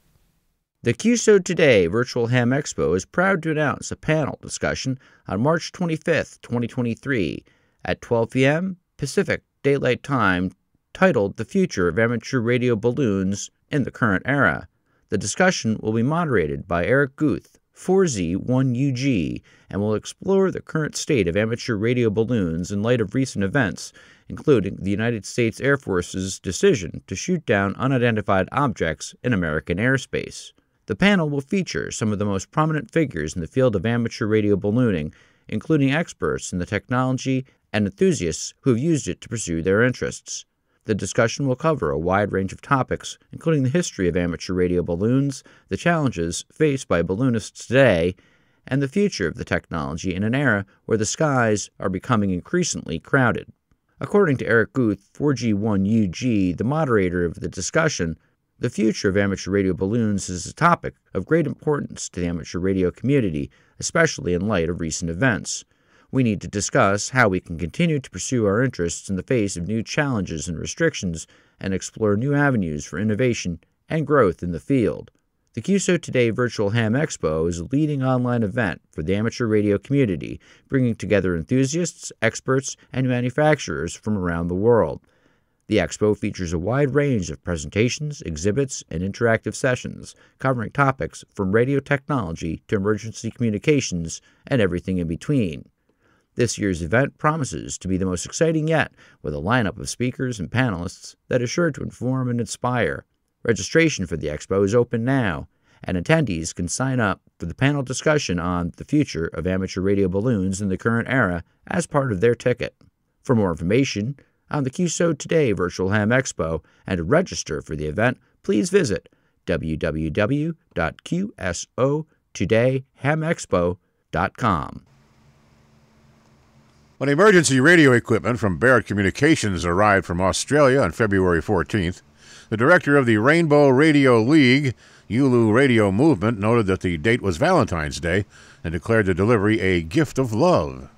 [SPEAKER 7] The QSO Today Virtual Ham Expo is proud to announce a panel discussion on March 25, 2023, at 12 p.m. Pacific Daylight Time titled The Future of Amateur Radio Balloons in the Current Era. The discussion will be moderated by Eric Guth, 4Z1UG, and will explore the current state of amateur radio balloons in light of recent events, including the United States Air Force's decision to shoot down unidentified objects in American airspace. The panel will feature some of the most prominent figures in the field of amateur radio ballooning, including experts in the technology and enthusiasts who have used it to pursue their interests. The discussion will cover a wide range of topics, including the history of amateur radio balloons, the challenges faced by balloonists today, and the future of the technology in an era where the skies are becoming increasingly crowded. According to Eric Guth, 4Z1UG, the moderator of the discussion, the future of amateur radio balloons is a topic of great importance to the amateur radio community, especially in light of recent events. We need to discuss how we can continue to pursue our interests in the face of new challenges and restrictions and explore new avenues for innovation and growth in the field. The QSO Today Virtual Ham Expo is a leading online event for the amateur radio community, bringing together enthusiasts, experts, and manufacturers from around the world. The expo features a wide range of presentations, exhibits, and interactive sessions covering topics from radio technology to emergency communications and everything in between. This year's event promises to be the most exciting yet, with a lineup of speakers and panelists that is sure to inform and inspire. Registration for the expo is open now, and attendees can sign up for the panel discussion on the future of amateur radio balloons in the current era as part of their ticket. For more information, on the QSO Today Virtual Ham Expo and to register for the event, please visit www.qsotodayhamexpo.com.
[SPEAKER 5] When emergency radio equipment from Barrett Communications arrived from Australia on February 14th, the director of the Rainbow Radio League, Yulu Radio Movement, noted that the date was Valentine's Day and declared the delivery a gift of love.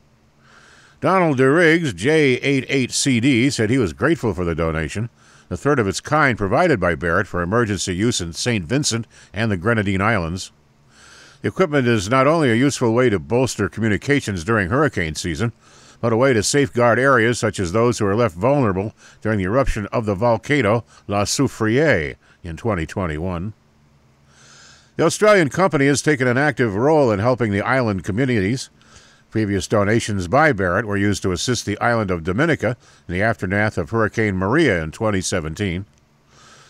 [SPEAKER 5] Donald DeRiggs, J88CD, said he was grateful for the donation, the third of its kind provided by Barrett for emergency use in St. Vincent and the Grenadine Islands. The equipment is not only a useful way to bolster communications during hurricane season, but a way to safeguard areas such as those who are left vulnerable during the eruption of the volcano La Soufriere in 2021. The Australian company has taken an active role in helping the island communities. Previous donations by Barrett were used to assist the island of Dominica in the aftermath of Hurricane Maria in 2017.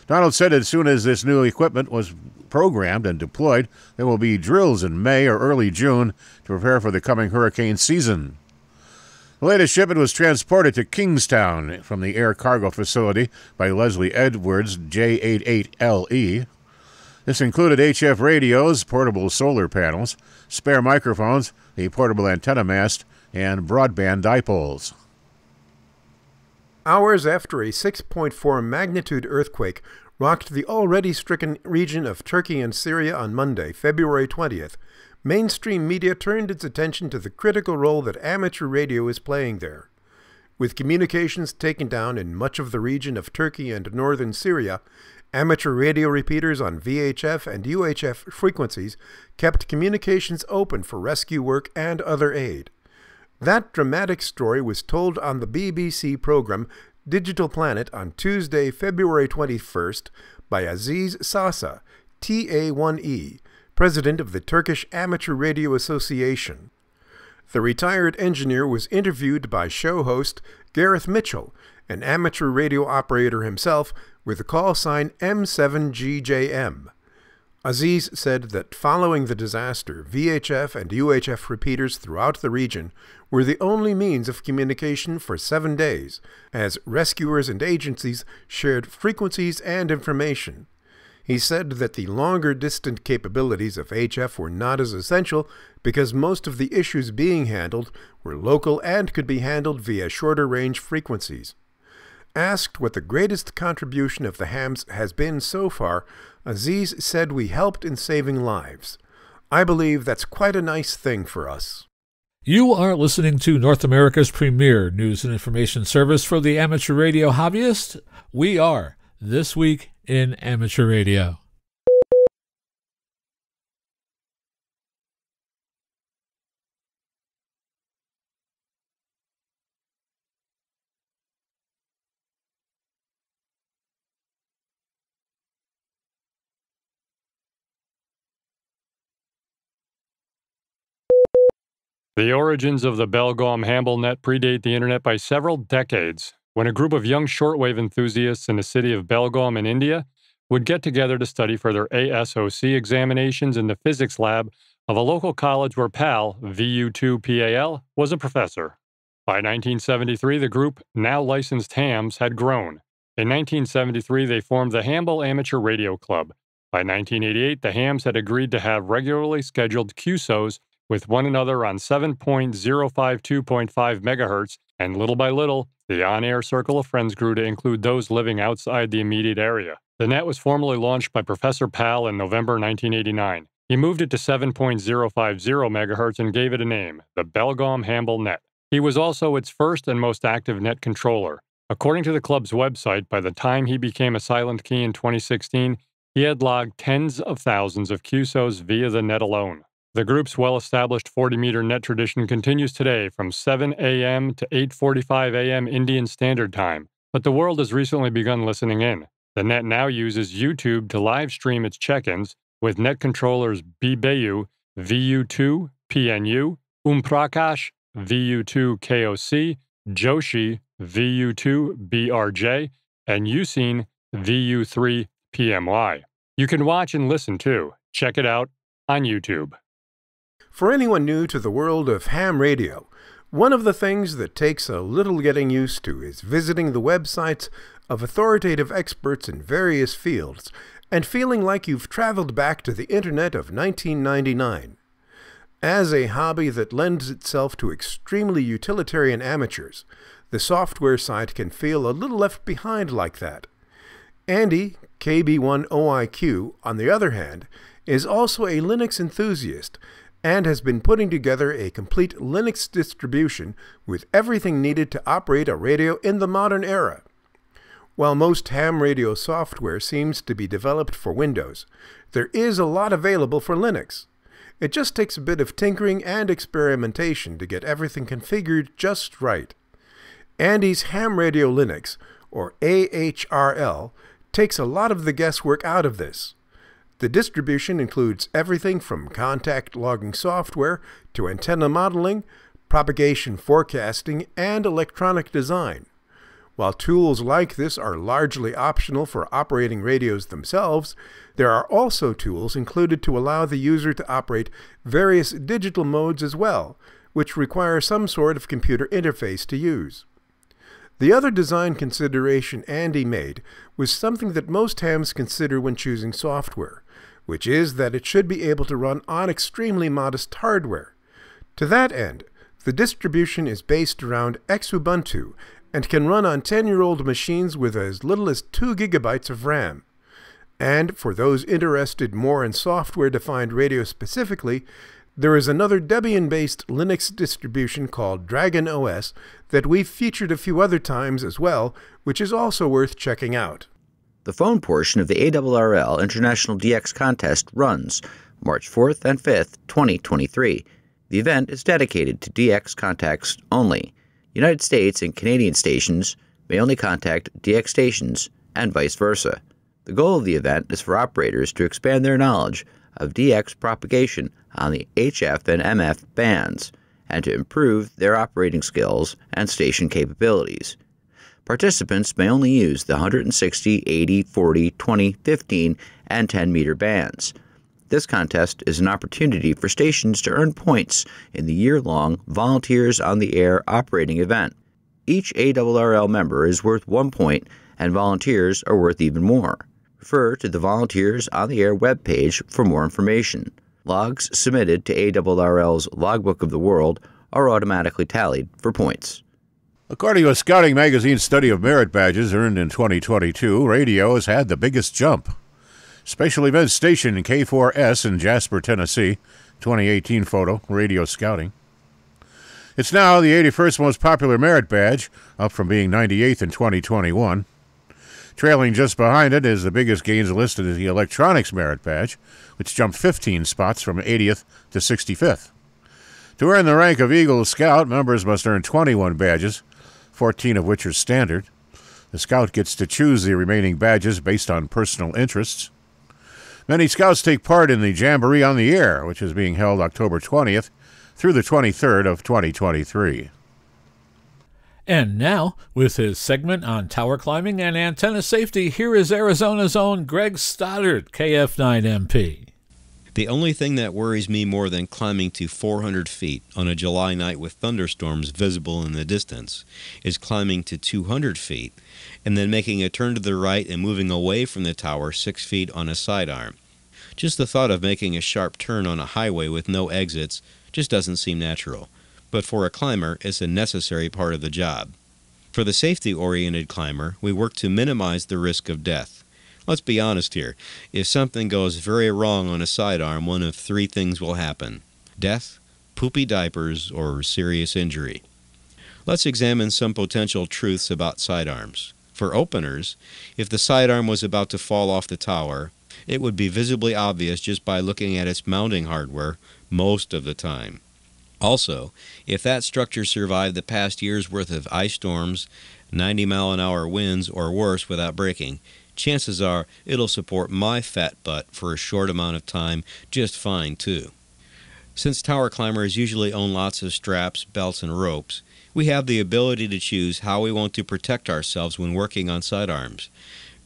[SPEAKER 5] Donald said as soon as this new equipment was programmed and deployed, there will be drills in May or early June to prepare for the coming hurricane season. The latest shipment was transported to Kingstown from the air cargo facility by Leslie Edwards, J88LE. This included HF radios, portable solar panels, spare microphones, the portable antenna mast, and broadband dipoles.
[SPEAKER 4] Hours after a 6.4 magnitude earthquake rocked the already stricken region of Turkey and Syria on Monday, February 20th, mainstream media turned its attention to the critical role that amateur radio is playing there. With communications taken down in much of the region of Turkey and northern Syria, amateur radio repeaters on VHF and UHF frequencies kept communications open for rescue work and other aid. That dramatic story was told on the BBC program Digital Planet on Tuesday, February 21st by Aziz Sasa, TA1E, president of the Turkish Amateur Radio Association. The retired engineer was interviewed by show host Gareth Mitchell, an amateur radio operator himself with the call sign M7GJM. Aziz said that following the disaster, VHF and UHF repeaters throughout the region were the only means of communication for seven days, as rescuers and agencies shared frequencies and information. He said that the longer distant capabilities of HF were not as essential because most of the issues being handled were local and could be handled via shorter range frequencies. Asked what the greatest contribution of the hams has been so far, Aziz said we helped in saving lives. I believe that's quite a nice thing for us.
[SPEAKER 1] You are listening to North America's premier news and information service for the amateur radio hobbyist. We are This Week in Amateur Radio.
[SPEAKER 6] The origins of the Belgaum Hamble net predate the internet by several decades, when a group of young shortwave enthusiasts in the city of Belgaum in India would get together to study for their ASOC examinations in the physics lab of a local college where PAL, VU2PAL, was a professor. By 1973, the group, now licensed hams, had grown. In 1973, they formed the Hamble Amateur Radio Club. By 1988, the hams had agreed to have regularly scheduled QSOs with one another on 7.052.5 megahertz, and little by little, the on air circle of friends grew to include those living outside the immediate area. The net was formally launched by Professor Pal in November 1989. He moved it to 7.050 megahertz and gave it a name, the Belgaum Hamble Net. He was also its first and most active net controller. According to the club's website, by the time he became a silent key in 2016, he had logged tens of thousands of QSOs via the net alone. The group's well-established 40-meter net tradition continues today from 7 a.m. to 8:45 a.m. Indian Standard Time, but the world has recently begun listening in. The net now uses YouTube to live stream its check-ins with net controllers BBU, VU2, PNU, Umprakash, VU2 KOC, Joshi, VU2 BRJ, and Usin, VU3 PMY. You can watch and listen too. Check it out on YouTube.
[SPEAKER 4] For anyone new to the world of ham radio, one of the things that takes a little getting used to is visiting the websites of authoritative experts in various fields and feeling like you've traveled back to the internet of 1999. As a hobby that lends itself to extremely utilitarian amateurs, the software side can feel a little left behind like that. Andy, KB1OIQ, on the other hand, is also a Linux enthusiast and has been putting together a complete Linux distribution with everything needed to operate a radio in the modern era. While most ham radio software seems to be developed for Windows, there is a lot available for Linux. It just takes a bit of tinkering and experimentation to get everything configured just right. Andy's Ham Radio Linux, or AHRL, takes a lot of the guesswork out of this. The distribution includes everything from contact logging software to antenna modeling, propagation forecasting, and electronic design. While tools like this are largely optional for operating radios themselves, there are also tools included to allow the user to operate various digital modes as well, which require some sort of computer interface to use. The other design consideration Andy made was something that most hams consider when choosing software which is that it should be able to run on extremely modest hardware. To that end, the distribution is based around Xubuntu and can run on 10-year-old machines with as little as 2 gigabytes of RAM. And for those interested more in software-defined radio specifically, there is another Debian-based Linux distribution called Dragon OS that we've featured a few other times as well, which is also worth checking out.
[SPEAKER 7] The phone portion of the ARRL International DX Contest runs March 4th and 5th, 2023. The event is dedicated to DX contacts only. United States and Canadian stations may only contact DX stations and vice versa. The goal of the event is for operators to expand their knowledge of DX propagation on the HF and MF bands and to improve their operating skills and station capabilities. Participants may only use the 160, 80, 40, 20, 15, and 10 meter bands. This contest is an opportunity for stations to earn points in the year long Volunteers on the Air operating event. Each ARRL member is worth one point, and volunteers are worth even more. Refer to the Volunteers on the Air webpage for more information. Logs submitted to ARRL's Logbook of the World are automatically tallied for points.
[SPEAKER 5] According to a Scouting Magazine study of merit badges earned in 2022, radio has had the biggest jump. Special Events Station K4S in Jasper, Tennessee, 2018 photo, Radio Scouting. It's now the 81st most popular merit badge, up from being 98th in 2021. Trailing just behind it is the biggest gains listed as the Electronics Merit Badge, which jumped 15 spots from 80th to 65th. To earn the rank of Eagle Scout, members must earn 21 badges, 14 of which are standard. The Scout gets to choose the remaining badges based on personal interests. Many Scouts take part in the Jamboree on the Air, which is being held October 20th through the 23rd of 2023.
[SPEAKER 1] And now, with his segment on tower climbing and antenna safety, here is Arizona's own Greg Stoddard, KF9MP.
[SPEAKER 16] The only thing that worries me more than climbing to 400 feet on a July night with thunderstorms visible in the distance is climbing to 200 feet and then making a turn to the right and moving away from the tower 6 feet on a sidearm. Just the thought of making a sharp turn on a highway with no exits just doesn't seem natural but for a climber, it's a necessary part of the job. For the safety oriented climber, we work to minimize the risk of death. Let's be honest here. If something goes very wrong on a sidearm, one of three things will happen death, poopy diapers, or serious injury. Let's examine some potential truths about sidearms. For openers, if the sidearm was about to fall off the tower, it would be visibly obvious just by looking at its mounting hardware most of the time. Also, if that structure survived the past year's worth of ice storms, 90 mile an hour winds, or worse without breaking, chances are it'll support my fat butt for a short amount of time just fine, too. Since tower climbers usually own lots of straps, belts, and ropes, we have the ability to choose how we want to protect ourselves when working on sidearms.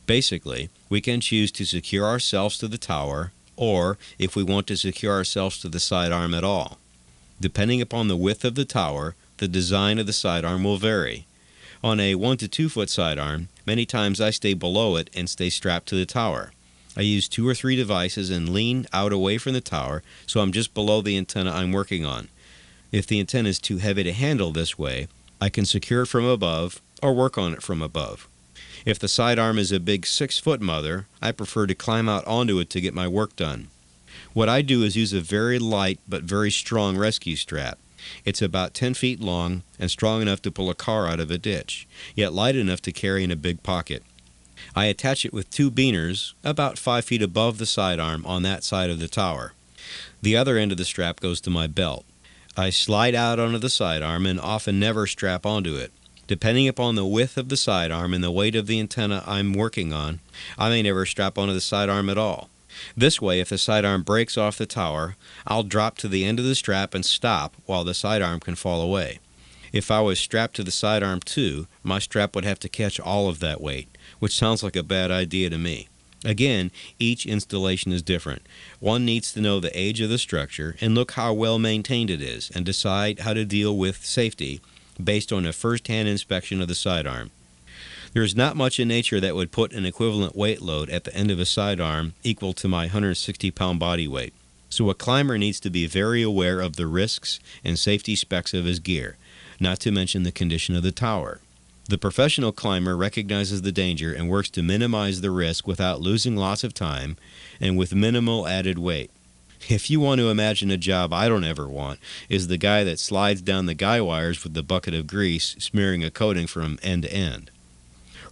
[SPEAKER 16] Basically, we can choose to secure ourselves to the tower, or if we want to secure ourselves to the sidearm at all. Depending upon the width of the tower, the design of the sidearm will vary. On a 1 to 2 foot sidearm, many times I stay below it and stay strapped to the tower. I use two or three devices and lean out away from the tower so I'm just below the antenna I'm working on. If the antenna is too heavy to handle this way, I can secure it from above or work on it from above. If the sidearm is a big 6 foot mother, I prefer to climb out onto it to get my work done. What I do is use a very light but very strong rescue strap. It's about 10 feet long and strong enough to pull a car out of a ditch, yet light enough to carry in a big pocket. I attach it with two biners about 5 feet above the sidearm on that side of the tower. The other end of the strap goes to my belt. I slide out onto the sidearm and often never strap onto it. Depending upon the width of the sidearm and the weight of the antenna I'm working on, I may never strap onto the sidearm at all. This way, if the sidearm breaks off the tower, I'll drop to the end of the strap and stop while the sidearm can fall away. If I was strapped to the sidearm too, my strap would have to catch all of that weight, which sounds like a bad idea to me. Again, each installation is different. One needs to know the age of the structure and look how well maintained it is and decide how to deal with safety based on a first hand inspection of the sidearm. There is not much in nature that would put an equivalent weight load at the end of a sidearm equal to my 160 pound body weight. So a climber needs to be very aware of the risks and safety specs of his gear, not to mention the condition of the tower. The professional climber recognizes the danger and works to minimize the risk without losing lots of time and with minimal added weight. If you want to imagine a job I don't ever want, is the guy that slides down the guy wires with the bucket of grease, smearing a coating from end to end.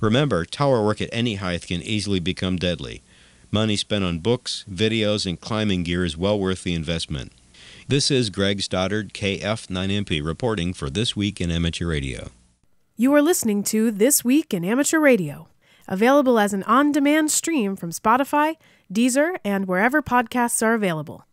[SPEAKER 16] Remember, tower work at any height can easily become deadly. Money spent on books, videos, and climbing gear is well worth the investment. This is Greg Stoddard, KF9MP, reporting for This Week in Amateur Radio.
[SPEAKER 9] You are listening to This Week in Amateur Radio, available as an on demand stream from Spotify, Deezer, and wherever podcasts are available.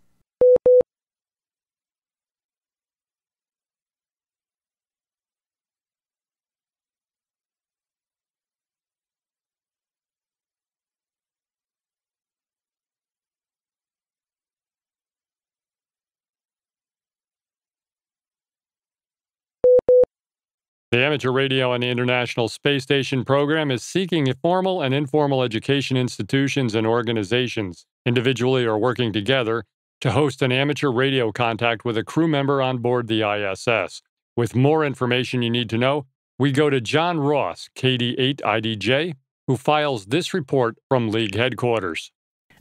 [SPEAKER 6] The Amateur Radio and the International Space Station program is seeking formal and informal education institutions and organizations, individually or working together, to host an amateur radio contact with a crew member on board the ISS. With more information you need to know, we go to John Ross, KD8IDJ, who files this report from League headquarters.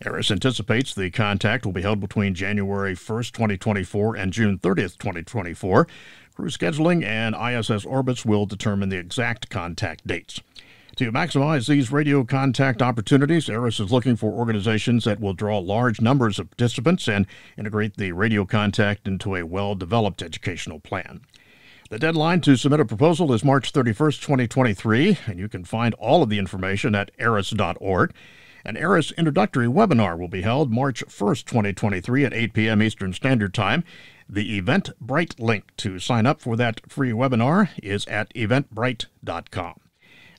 [SPEAKER 10] ARISS anticipates the contact will be held between January 1st, 2024 and June 30th, 2024. Crew scheduling and ISS orbits will determine the exact contact dates. To maximize these radio contact opportunities, ARISS is looking for organizations that will draw large numbers of participants and integrate the radio contact into a well developed educational plan. The deadline to submit a proposal is March 31st, 2023, and you can find all of the information at ariss.org. An ARISS introductory webinar will be held March 1st, 2023 at 8 p.m. Eastern Standard Time. The Eventbrite link to sign up for that free webinar is at eventbrite.com.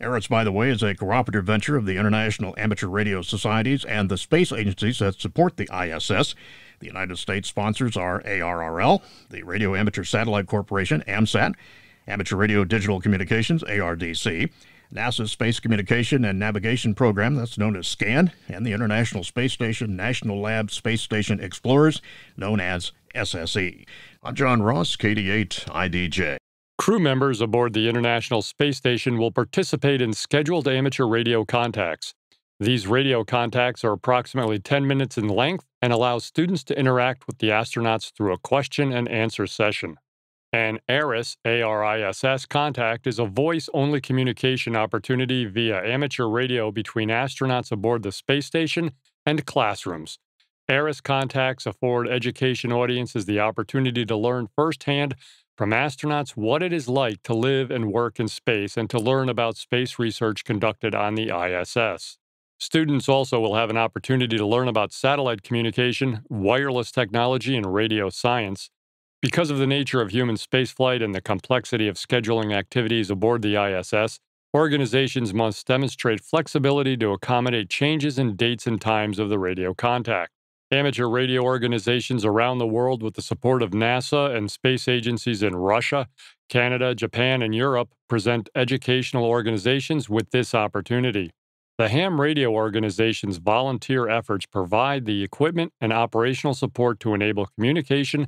[SPEAKER 10] ARISS, by the way, is a cooperative venture of the International Amateur Radio Societies and the space agencies that support the ISS. The United States sponsors are ARRL, the Radio Amateur Satellite Corporation, AMSAT, Amateur Radio Digital Communications, ARDC, NASA's Space Communication and Navigation Program, that's known as SCAN, and the International Space Station National Lab Space Station Explorers, known as SSE. I'm John Ross, KD8 IDJ.
[SPEAKER 6] Crew members aboard the International Space Station will participate in scheduled amateur radio contacts. These radio contacts are approximately 10 minutes in length and allow students to interact with the astronauts through a question and answer session. An ARIS, ARISS contact is a voice only communication opportunity via amateur radio between astronauts aboard the space station and classrooms. ARISS contacts afford education audiences the opportunity to learn firsthand from astronauts what it is like to live and work in space and to learn about space research conducted on the ISS. Students also will have an opportunity to learn about satellite communication, wireless technology, and radio science. Because of the nature of human spaceflight and the complexity of scheduling activities aboard the ISS, organizations must demonstrate flexibility to accommodate changes in dates and times of the radio contact. Amateur radio organizations around the world, with the support of NASA and space agencies in Russia, Canada, Japan, and Europe, present educational organizations with this opportunity. The ham radio organization's volunteer efforts provide the equipment and operational support to enable communication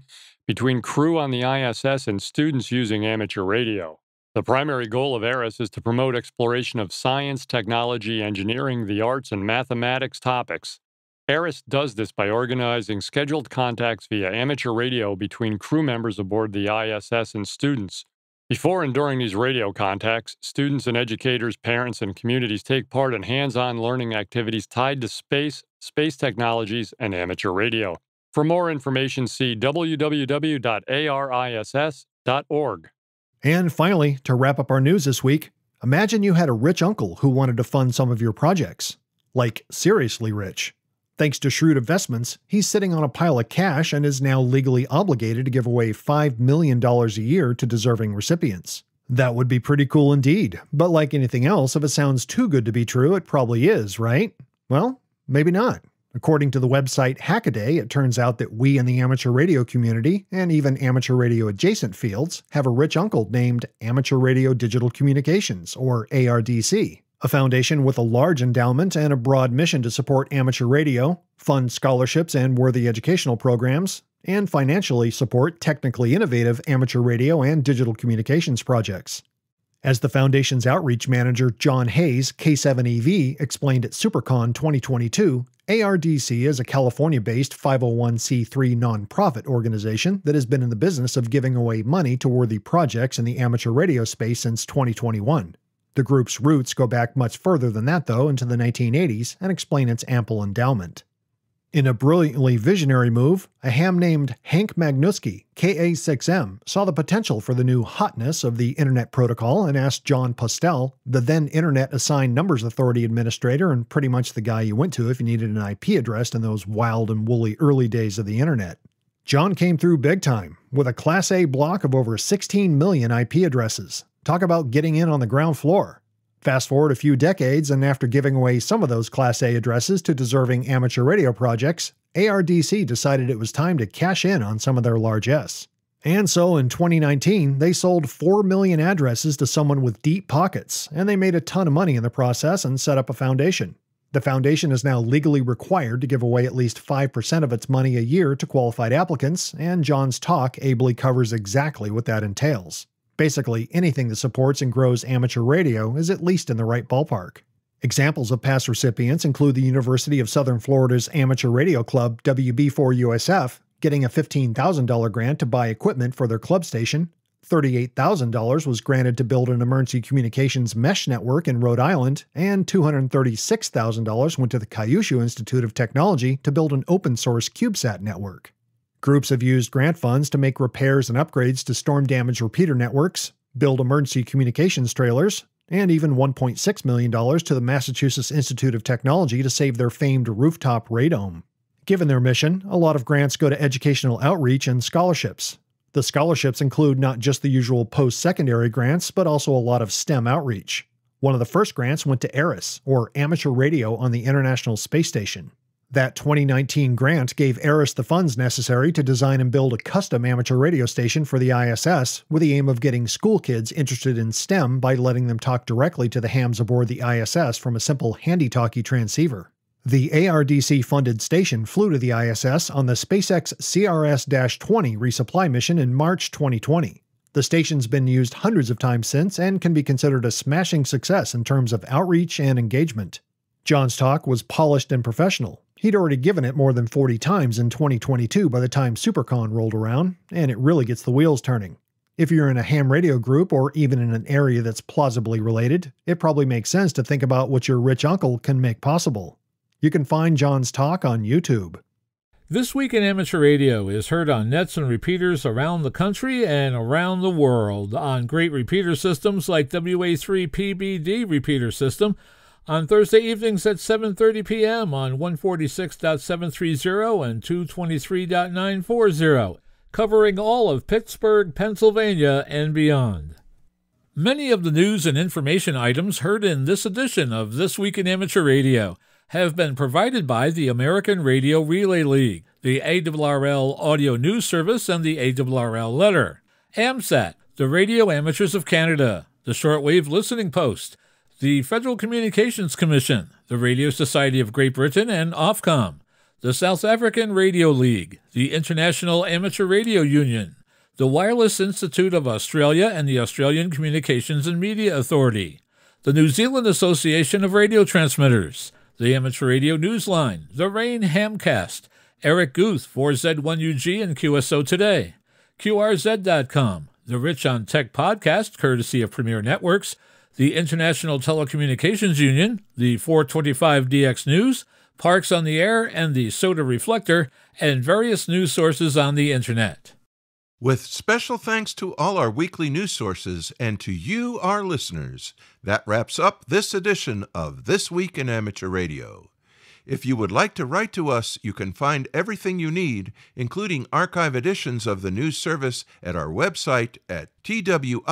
[SPEAKER 6] between crew on the ISS and students using amateur radio. The primary goal of ARISS is to promote exploration of science, technology, engineering, the arts, and mathematics topics. ARISS does this by organizing scheduled contacts via amateur radio between crew members aboard the ISS and students. Before and during these radio contacts, students and educators, parents, and communities take part in hands on learning activities tied to space, space technologies, and amateur radio. For more information, see www.ariss.org.
[SPEAKER 2] And finally, to wrap up our news this week, imagine you had a rich uncle who wanted to fund some of your projects. Like, seriously rich. Thanks to shrewd investments, he's sitting on a pile of cash and is now legally obligated to give away $5 million a year to deserving recipients. That would be pretty cool indeed, but like anything else, if it sounds too good to be true, it probably is, right? Well, maybe not. According to the website Hackaday, it turns out that we in the amateur radio community, and even amateur radio adjacent fields, have a rich uncle named Amateur Radio Digital Communications, or ARDC a foundation with a large endowment and a broad mission to support amateur radio, fund scholarships and worthy educational programs, and financially support technically innovative amateur radio and digital communications projects. As the Foundation's outreach manager John Hayes, K7EV, explained at SuperCon 2022, ARDC is a California based 501c3 nonprofit organization that has been in the business of giving away money to worthy projects in the amateur radio space since 2021. The group's roots go back much further than that, though, into the 1980s and explain its ample endowment. In a brilliantly visionary move, a ham named Hank Magnuski, KA6M, saw the potential for the new hotness of the Internet Protocol and asked Jon Postel, the then Internet Assigned Numbers Authority administrator and pretty much the guy you went to if you needed an IP address in those wild and woolly early days of the Internet. John came through big time, with a Class A block of over 16 million IP addresses, Talk about getting in on the ground floor. Fast forward a few decades, and after giving away some of those Class A addresses to deserving amateur radio projects, ARDC decided it was time to cash in on some of their largesse. And so in 2019, they sold 4 million addresses to someone with deep pockets, and they made a ton of money in the process and set up a foundation. The foundation is now legally required to give away at least 5% of its money a year to qualified applicants, and John's talk ably covers exactly what that entails. Basically, anything that supports and grows amateur radio is at least in the right ballpark. Examples of past recipients include the University of Southern Florida's amateur radio club, WB4USF, getting a $15,000 grant to buy equipment for their club station. $38,000 was granted to build an emergency communications mesh network in Rhode Island, and $236,000 went to the Kyushu Institute of Technology to build an open source CubeSat network. Groups have used grant funds to make repairs and upgrades to storm damaged repeater networks, build emergency communications trailers, and even $1.6 million to the Massachusetts Institute of Technology to save their famed rooftop radome. Given their mission, a lot of grants go to educational outreach and scholarships. The scholarships include not just the usual post secondary grants, but also a lot of STEM outreach. One of the first grants went to ARISS, or Amateur Radio on the International Space Station. That 2019 grant gave ARISS the funds necessary to design and build a custom amateur radio station for the ISS with the aim of getting school kids interested in STEM by letting them talk directly to the hams aboard the ISS from a simple handy talkie transceiver. The ARDC funded station flew to the ISS on the SpaceX CRS 20 resupply mission in March 2020. The station's been used hundreds of times since and can be considered a smashing success in terms of outreach and engagement. John's talk was polished and professional. He'd already given it more than 40 times in 2022 by the time SuperCon rolled around, and it really gets the wheels turning. If you're in a ham radio group or even in an area that's plausibly related, it probably makes sense to think about what your rich uncle can make possible. You can find John's talk on YouTube.
[SPEAKER 1] This Week in Amateur Radio is heard on nets and repeaters around the country and around the world on great repeater systems like WA3PBD repeater system on Thursday evenings at 7:30 p.m. on 146.730 and 223.940, covering all of Pittsburgh, Pennsylvania and beyond. Many of the news and information items heard in this edition of This Week in Amateur Radio have been provided by the American Radio Relay League, the ARRL Audio News Service, and the ARRL Letter, AMSAT, the Radio Amateurs of Canada, the Shortwave Listening Post, the Federal Communications Commission, the Radio Society of Great Britain, and Ofcom, the South African Radio League, the International Amateur Radio Union, the Wireless Institute of Australia, and the Australian Communications and Media Authority, the New Zealand Association of Radio Transmitters, the Amateur Radio Newsline, the Rain Hamcast, Eric Guth, 4Z1UG and QSO Today, QRZ.com, the Rich on Tech podcast, courtesy of Premier Networks, the International Telecommunications Union, the 425DX News, Parks on the Air, and the Soda Reflector, and various news sources on the Internet.
[SPEAKER 8] With special thanks to all our weekly news sources and to you, our listeners, that wraps up this edition of This Week in Amateur Radio. If you would like to write to us, you can find everything you need, including archive editions of the news service, at our website at twiar.net.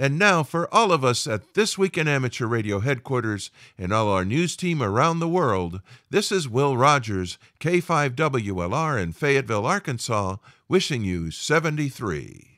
[SPEAKER 8] And now, for all of us at This Week in Amateur Radio headquarters and all our news team around the world, this is Will Rogers, K5WLR in Fayetteville, Arkansas, wishing you 73.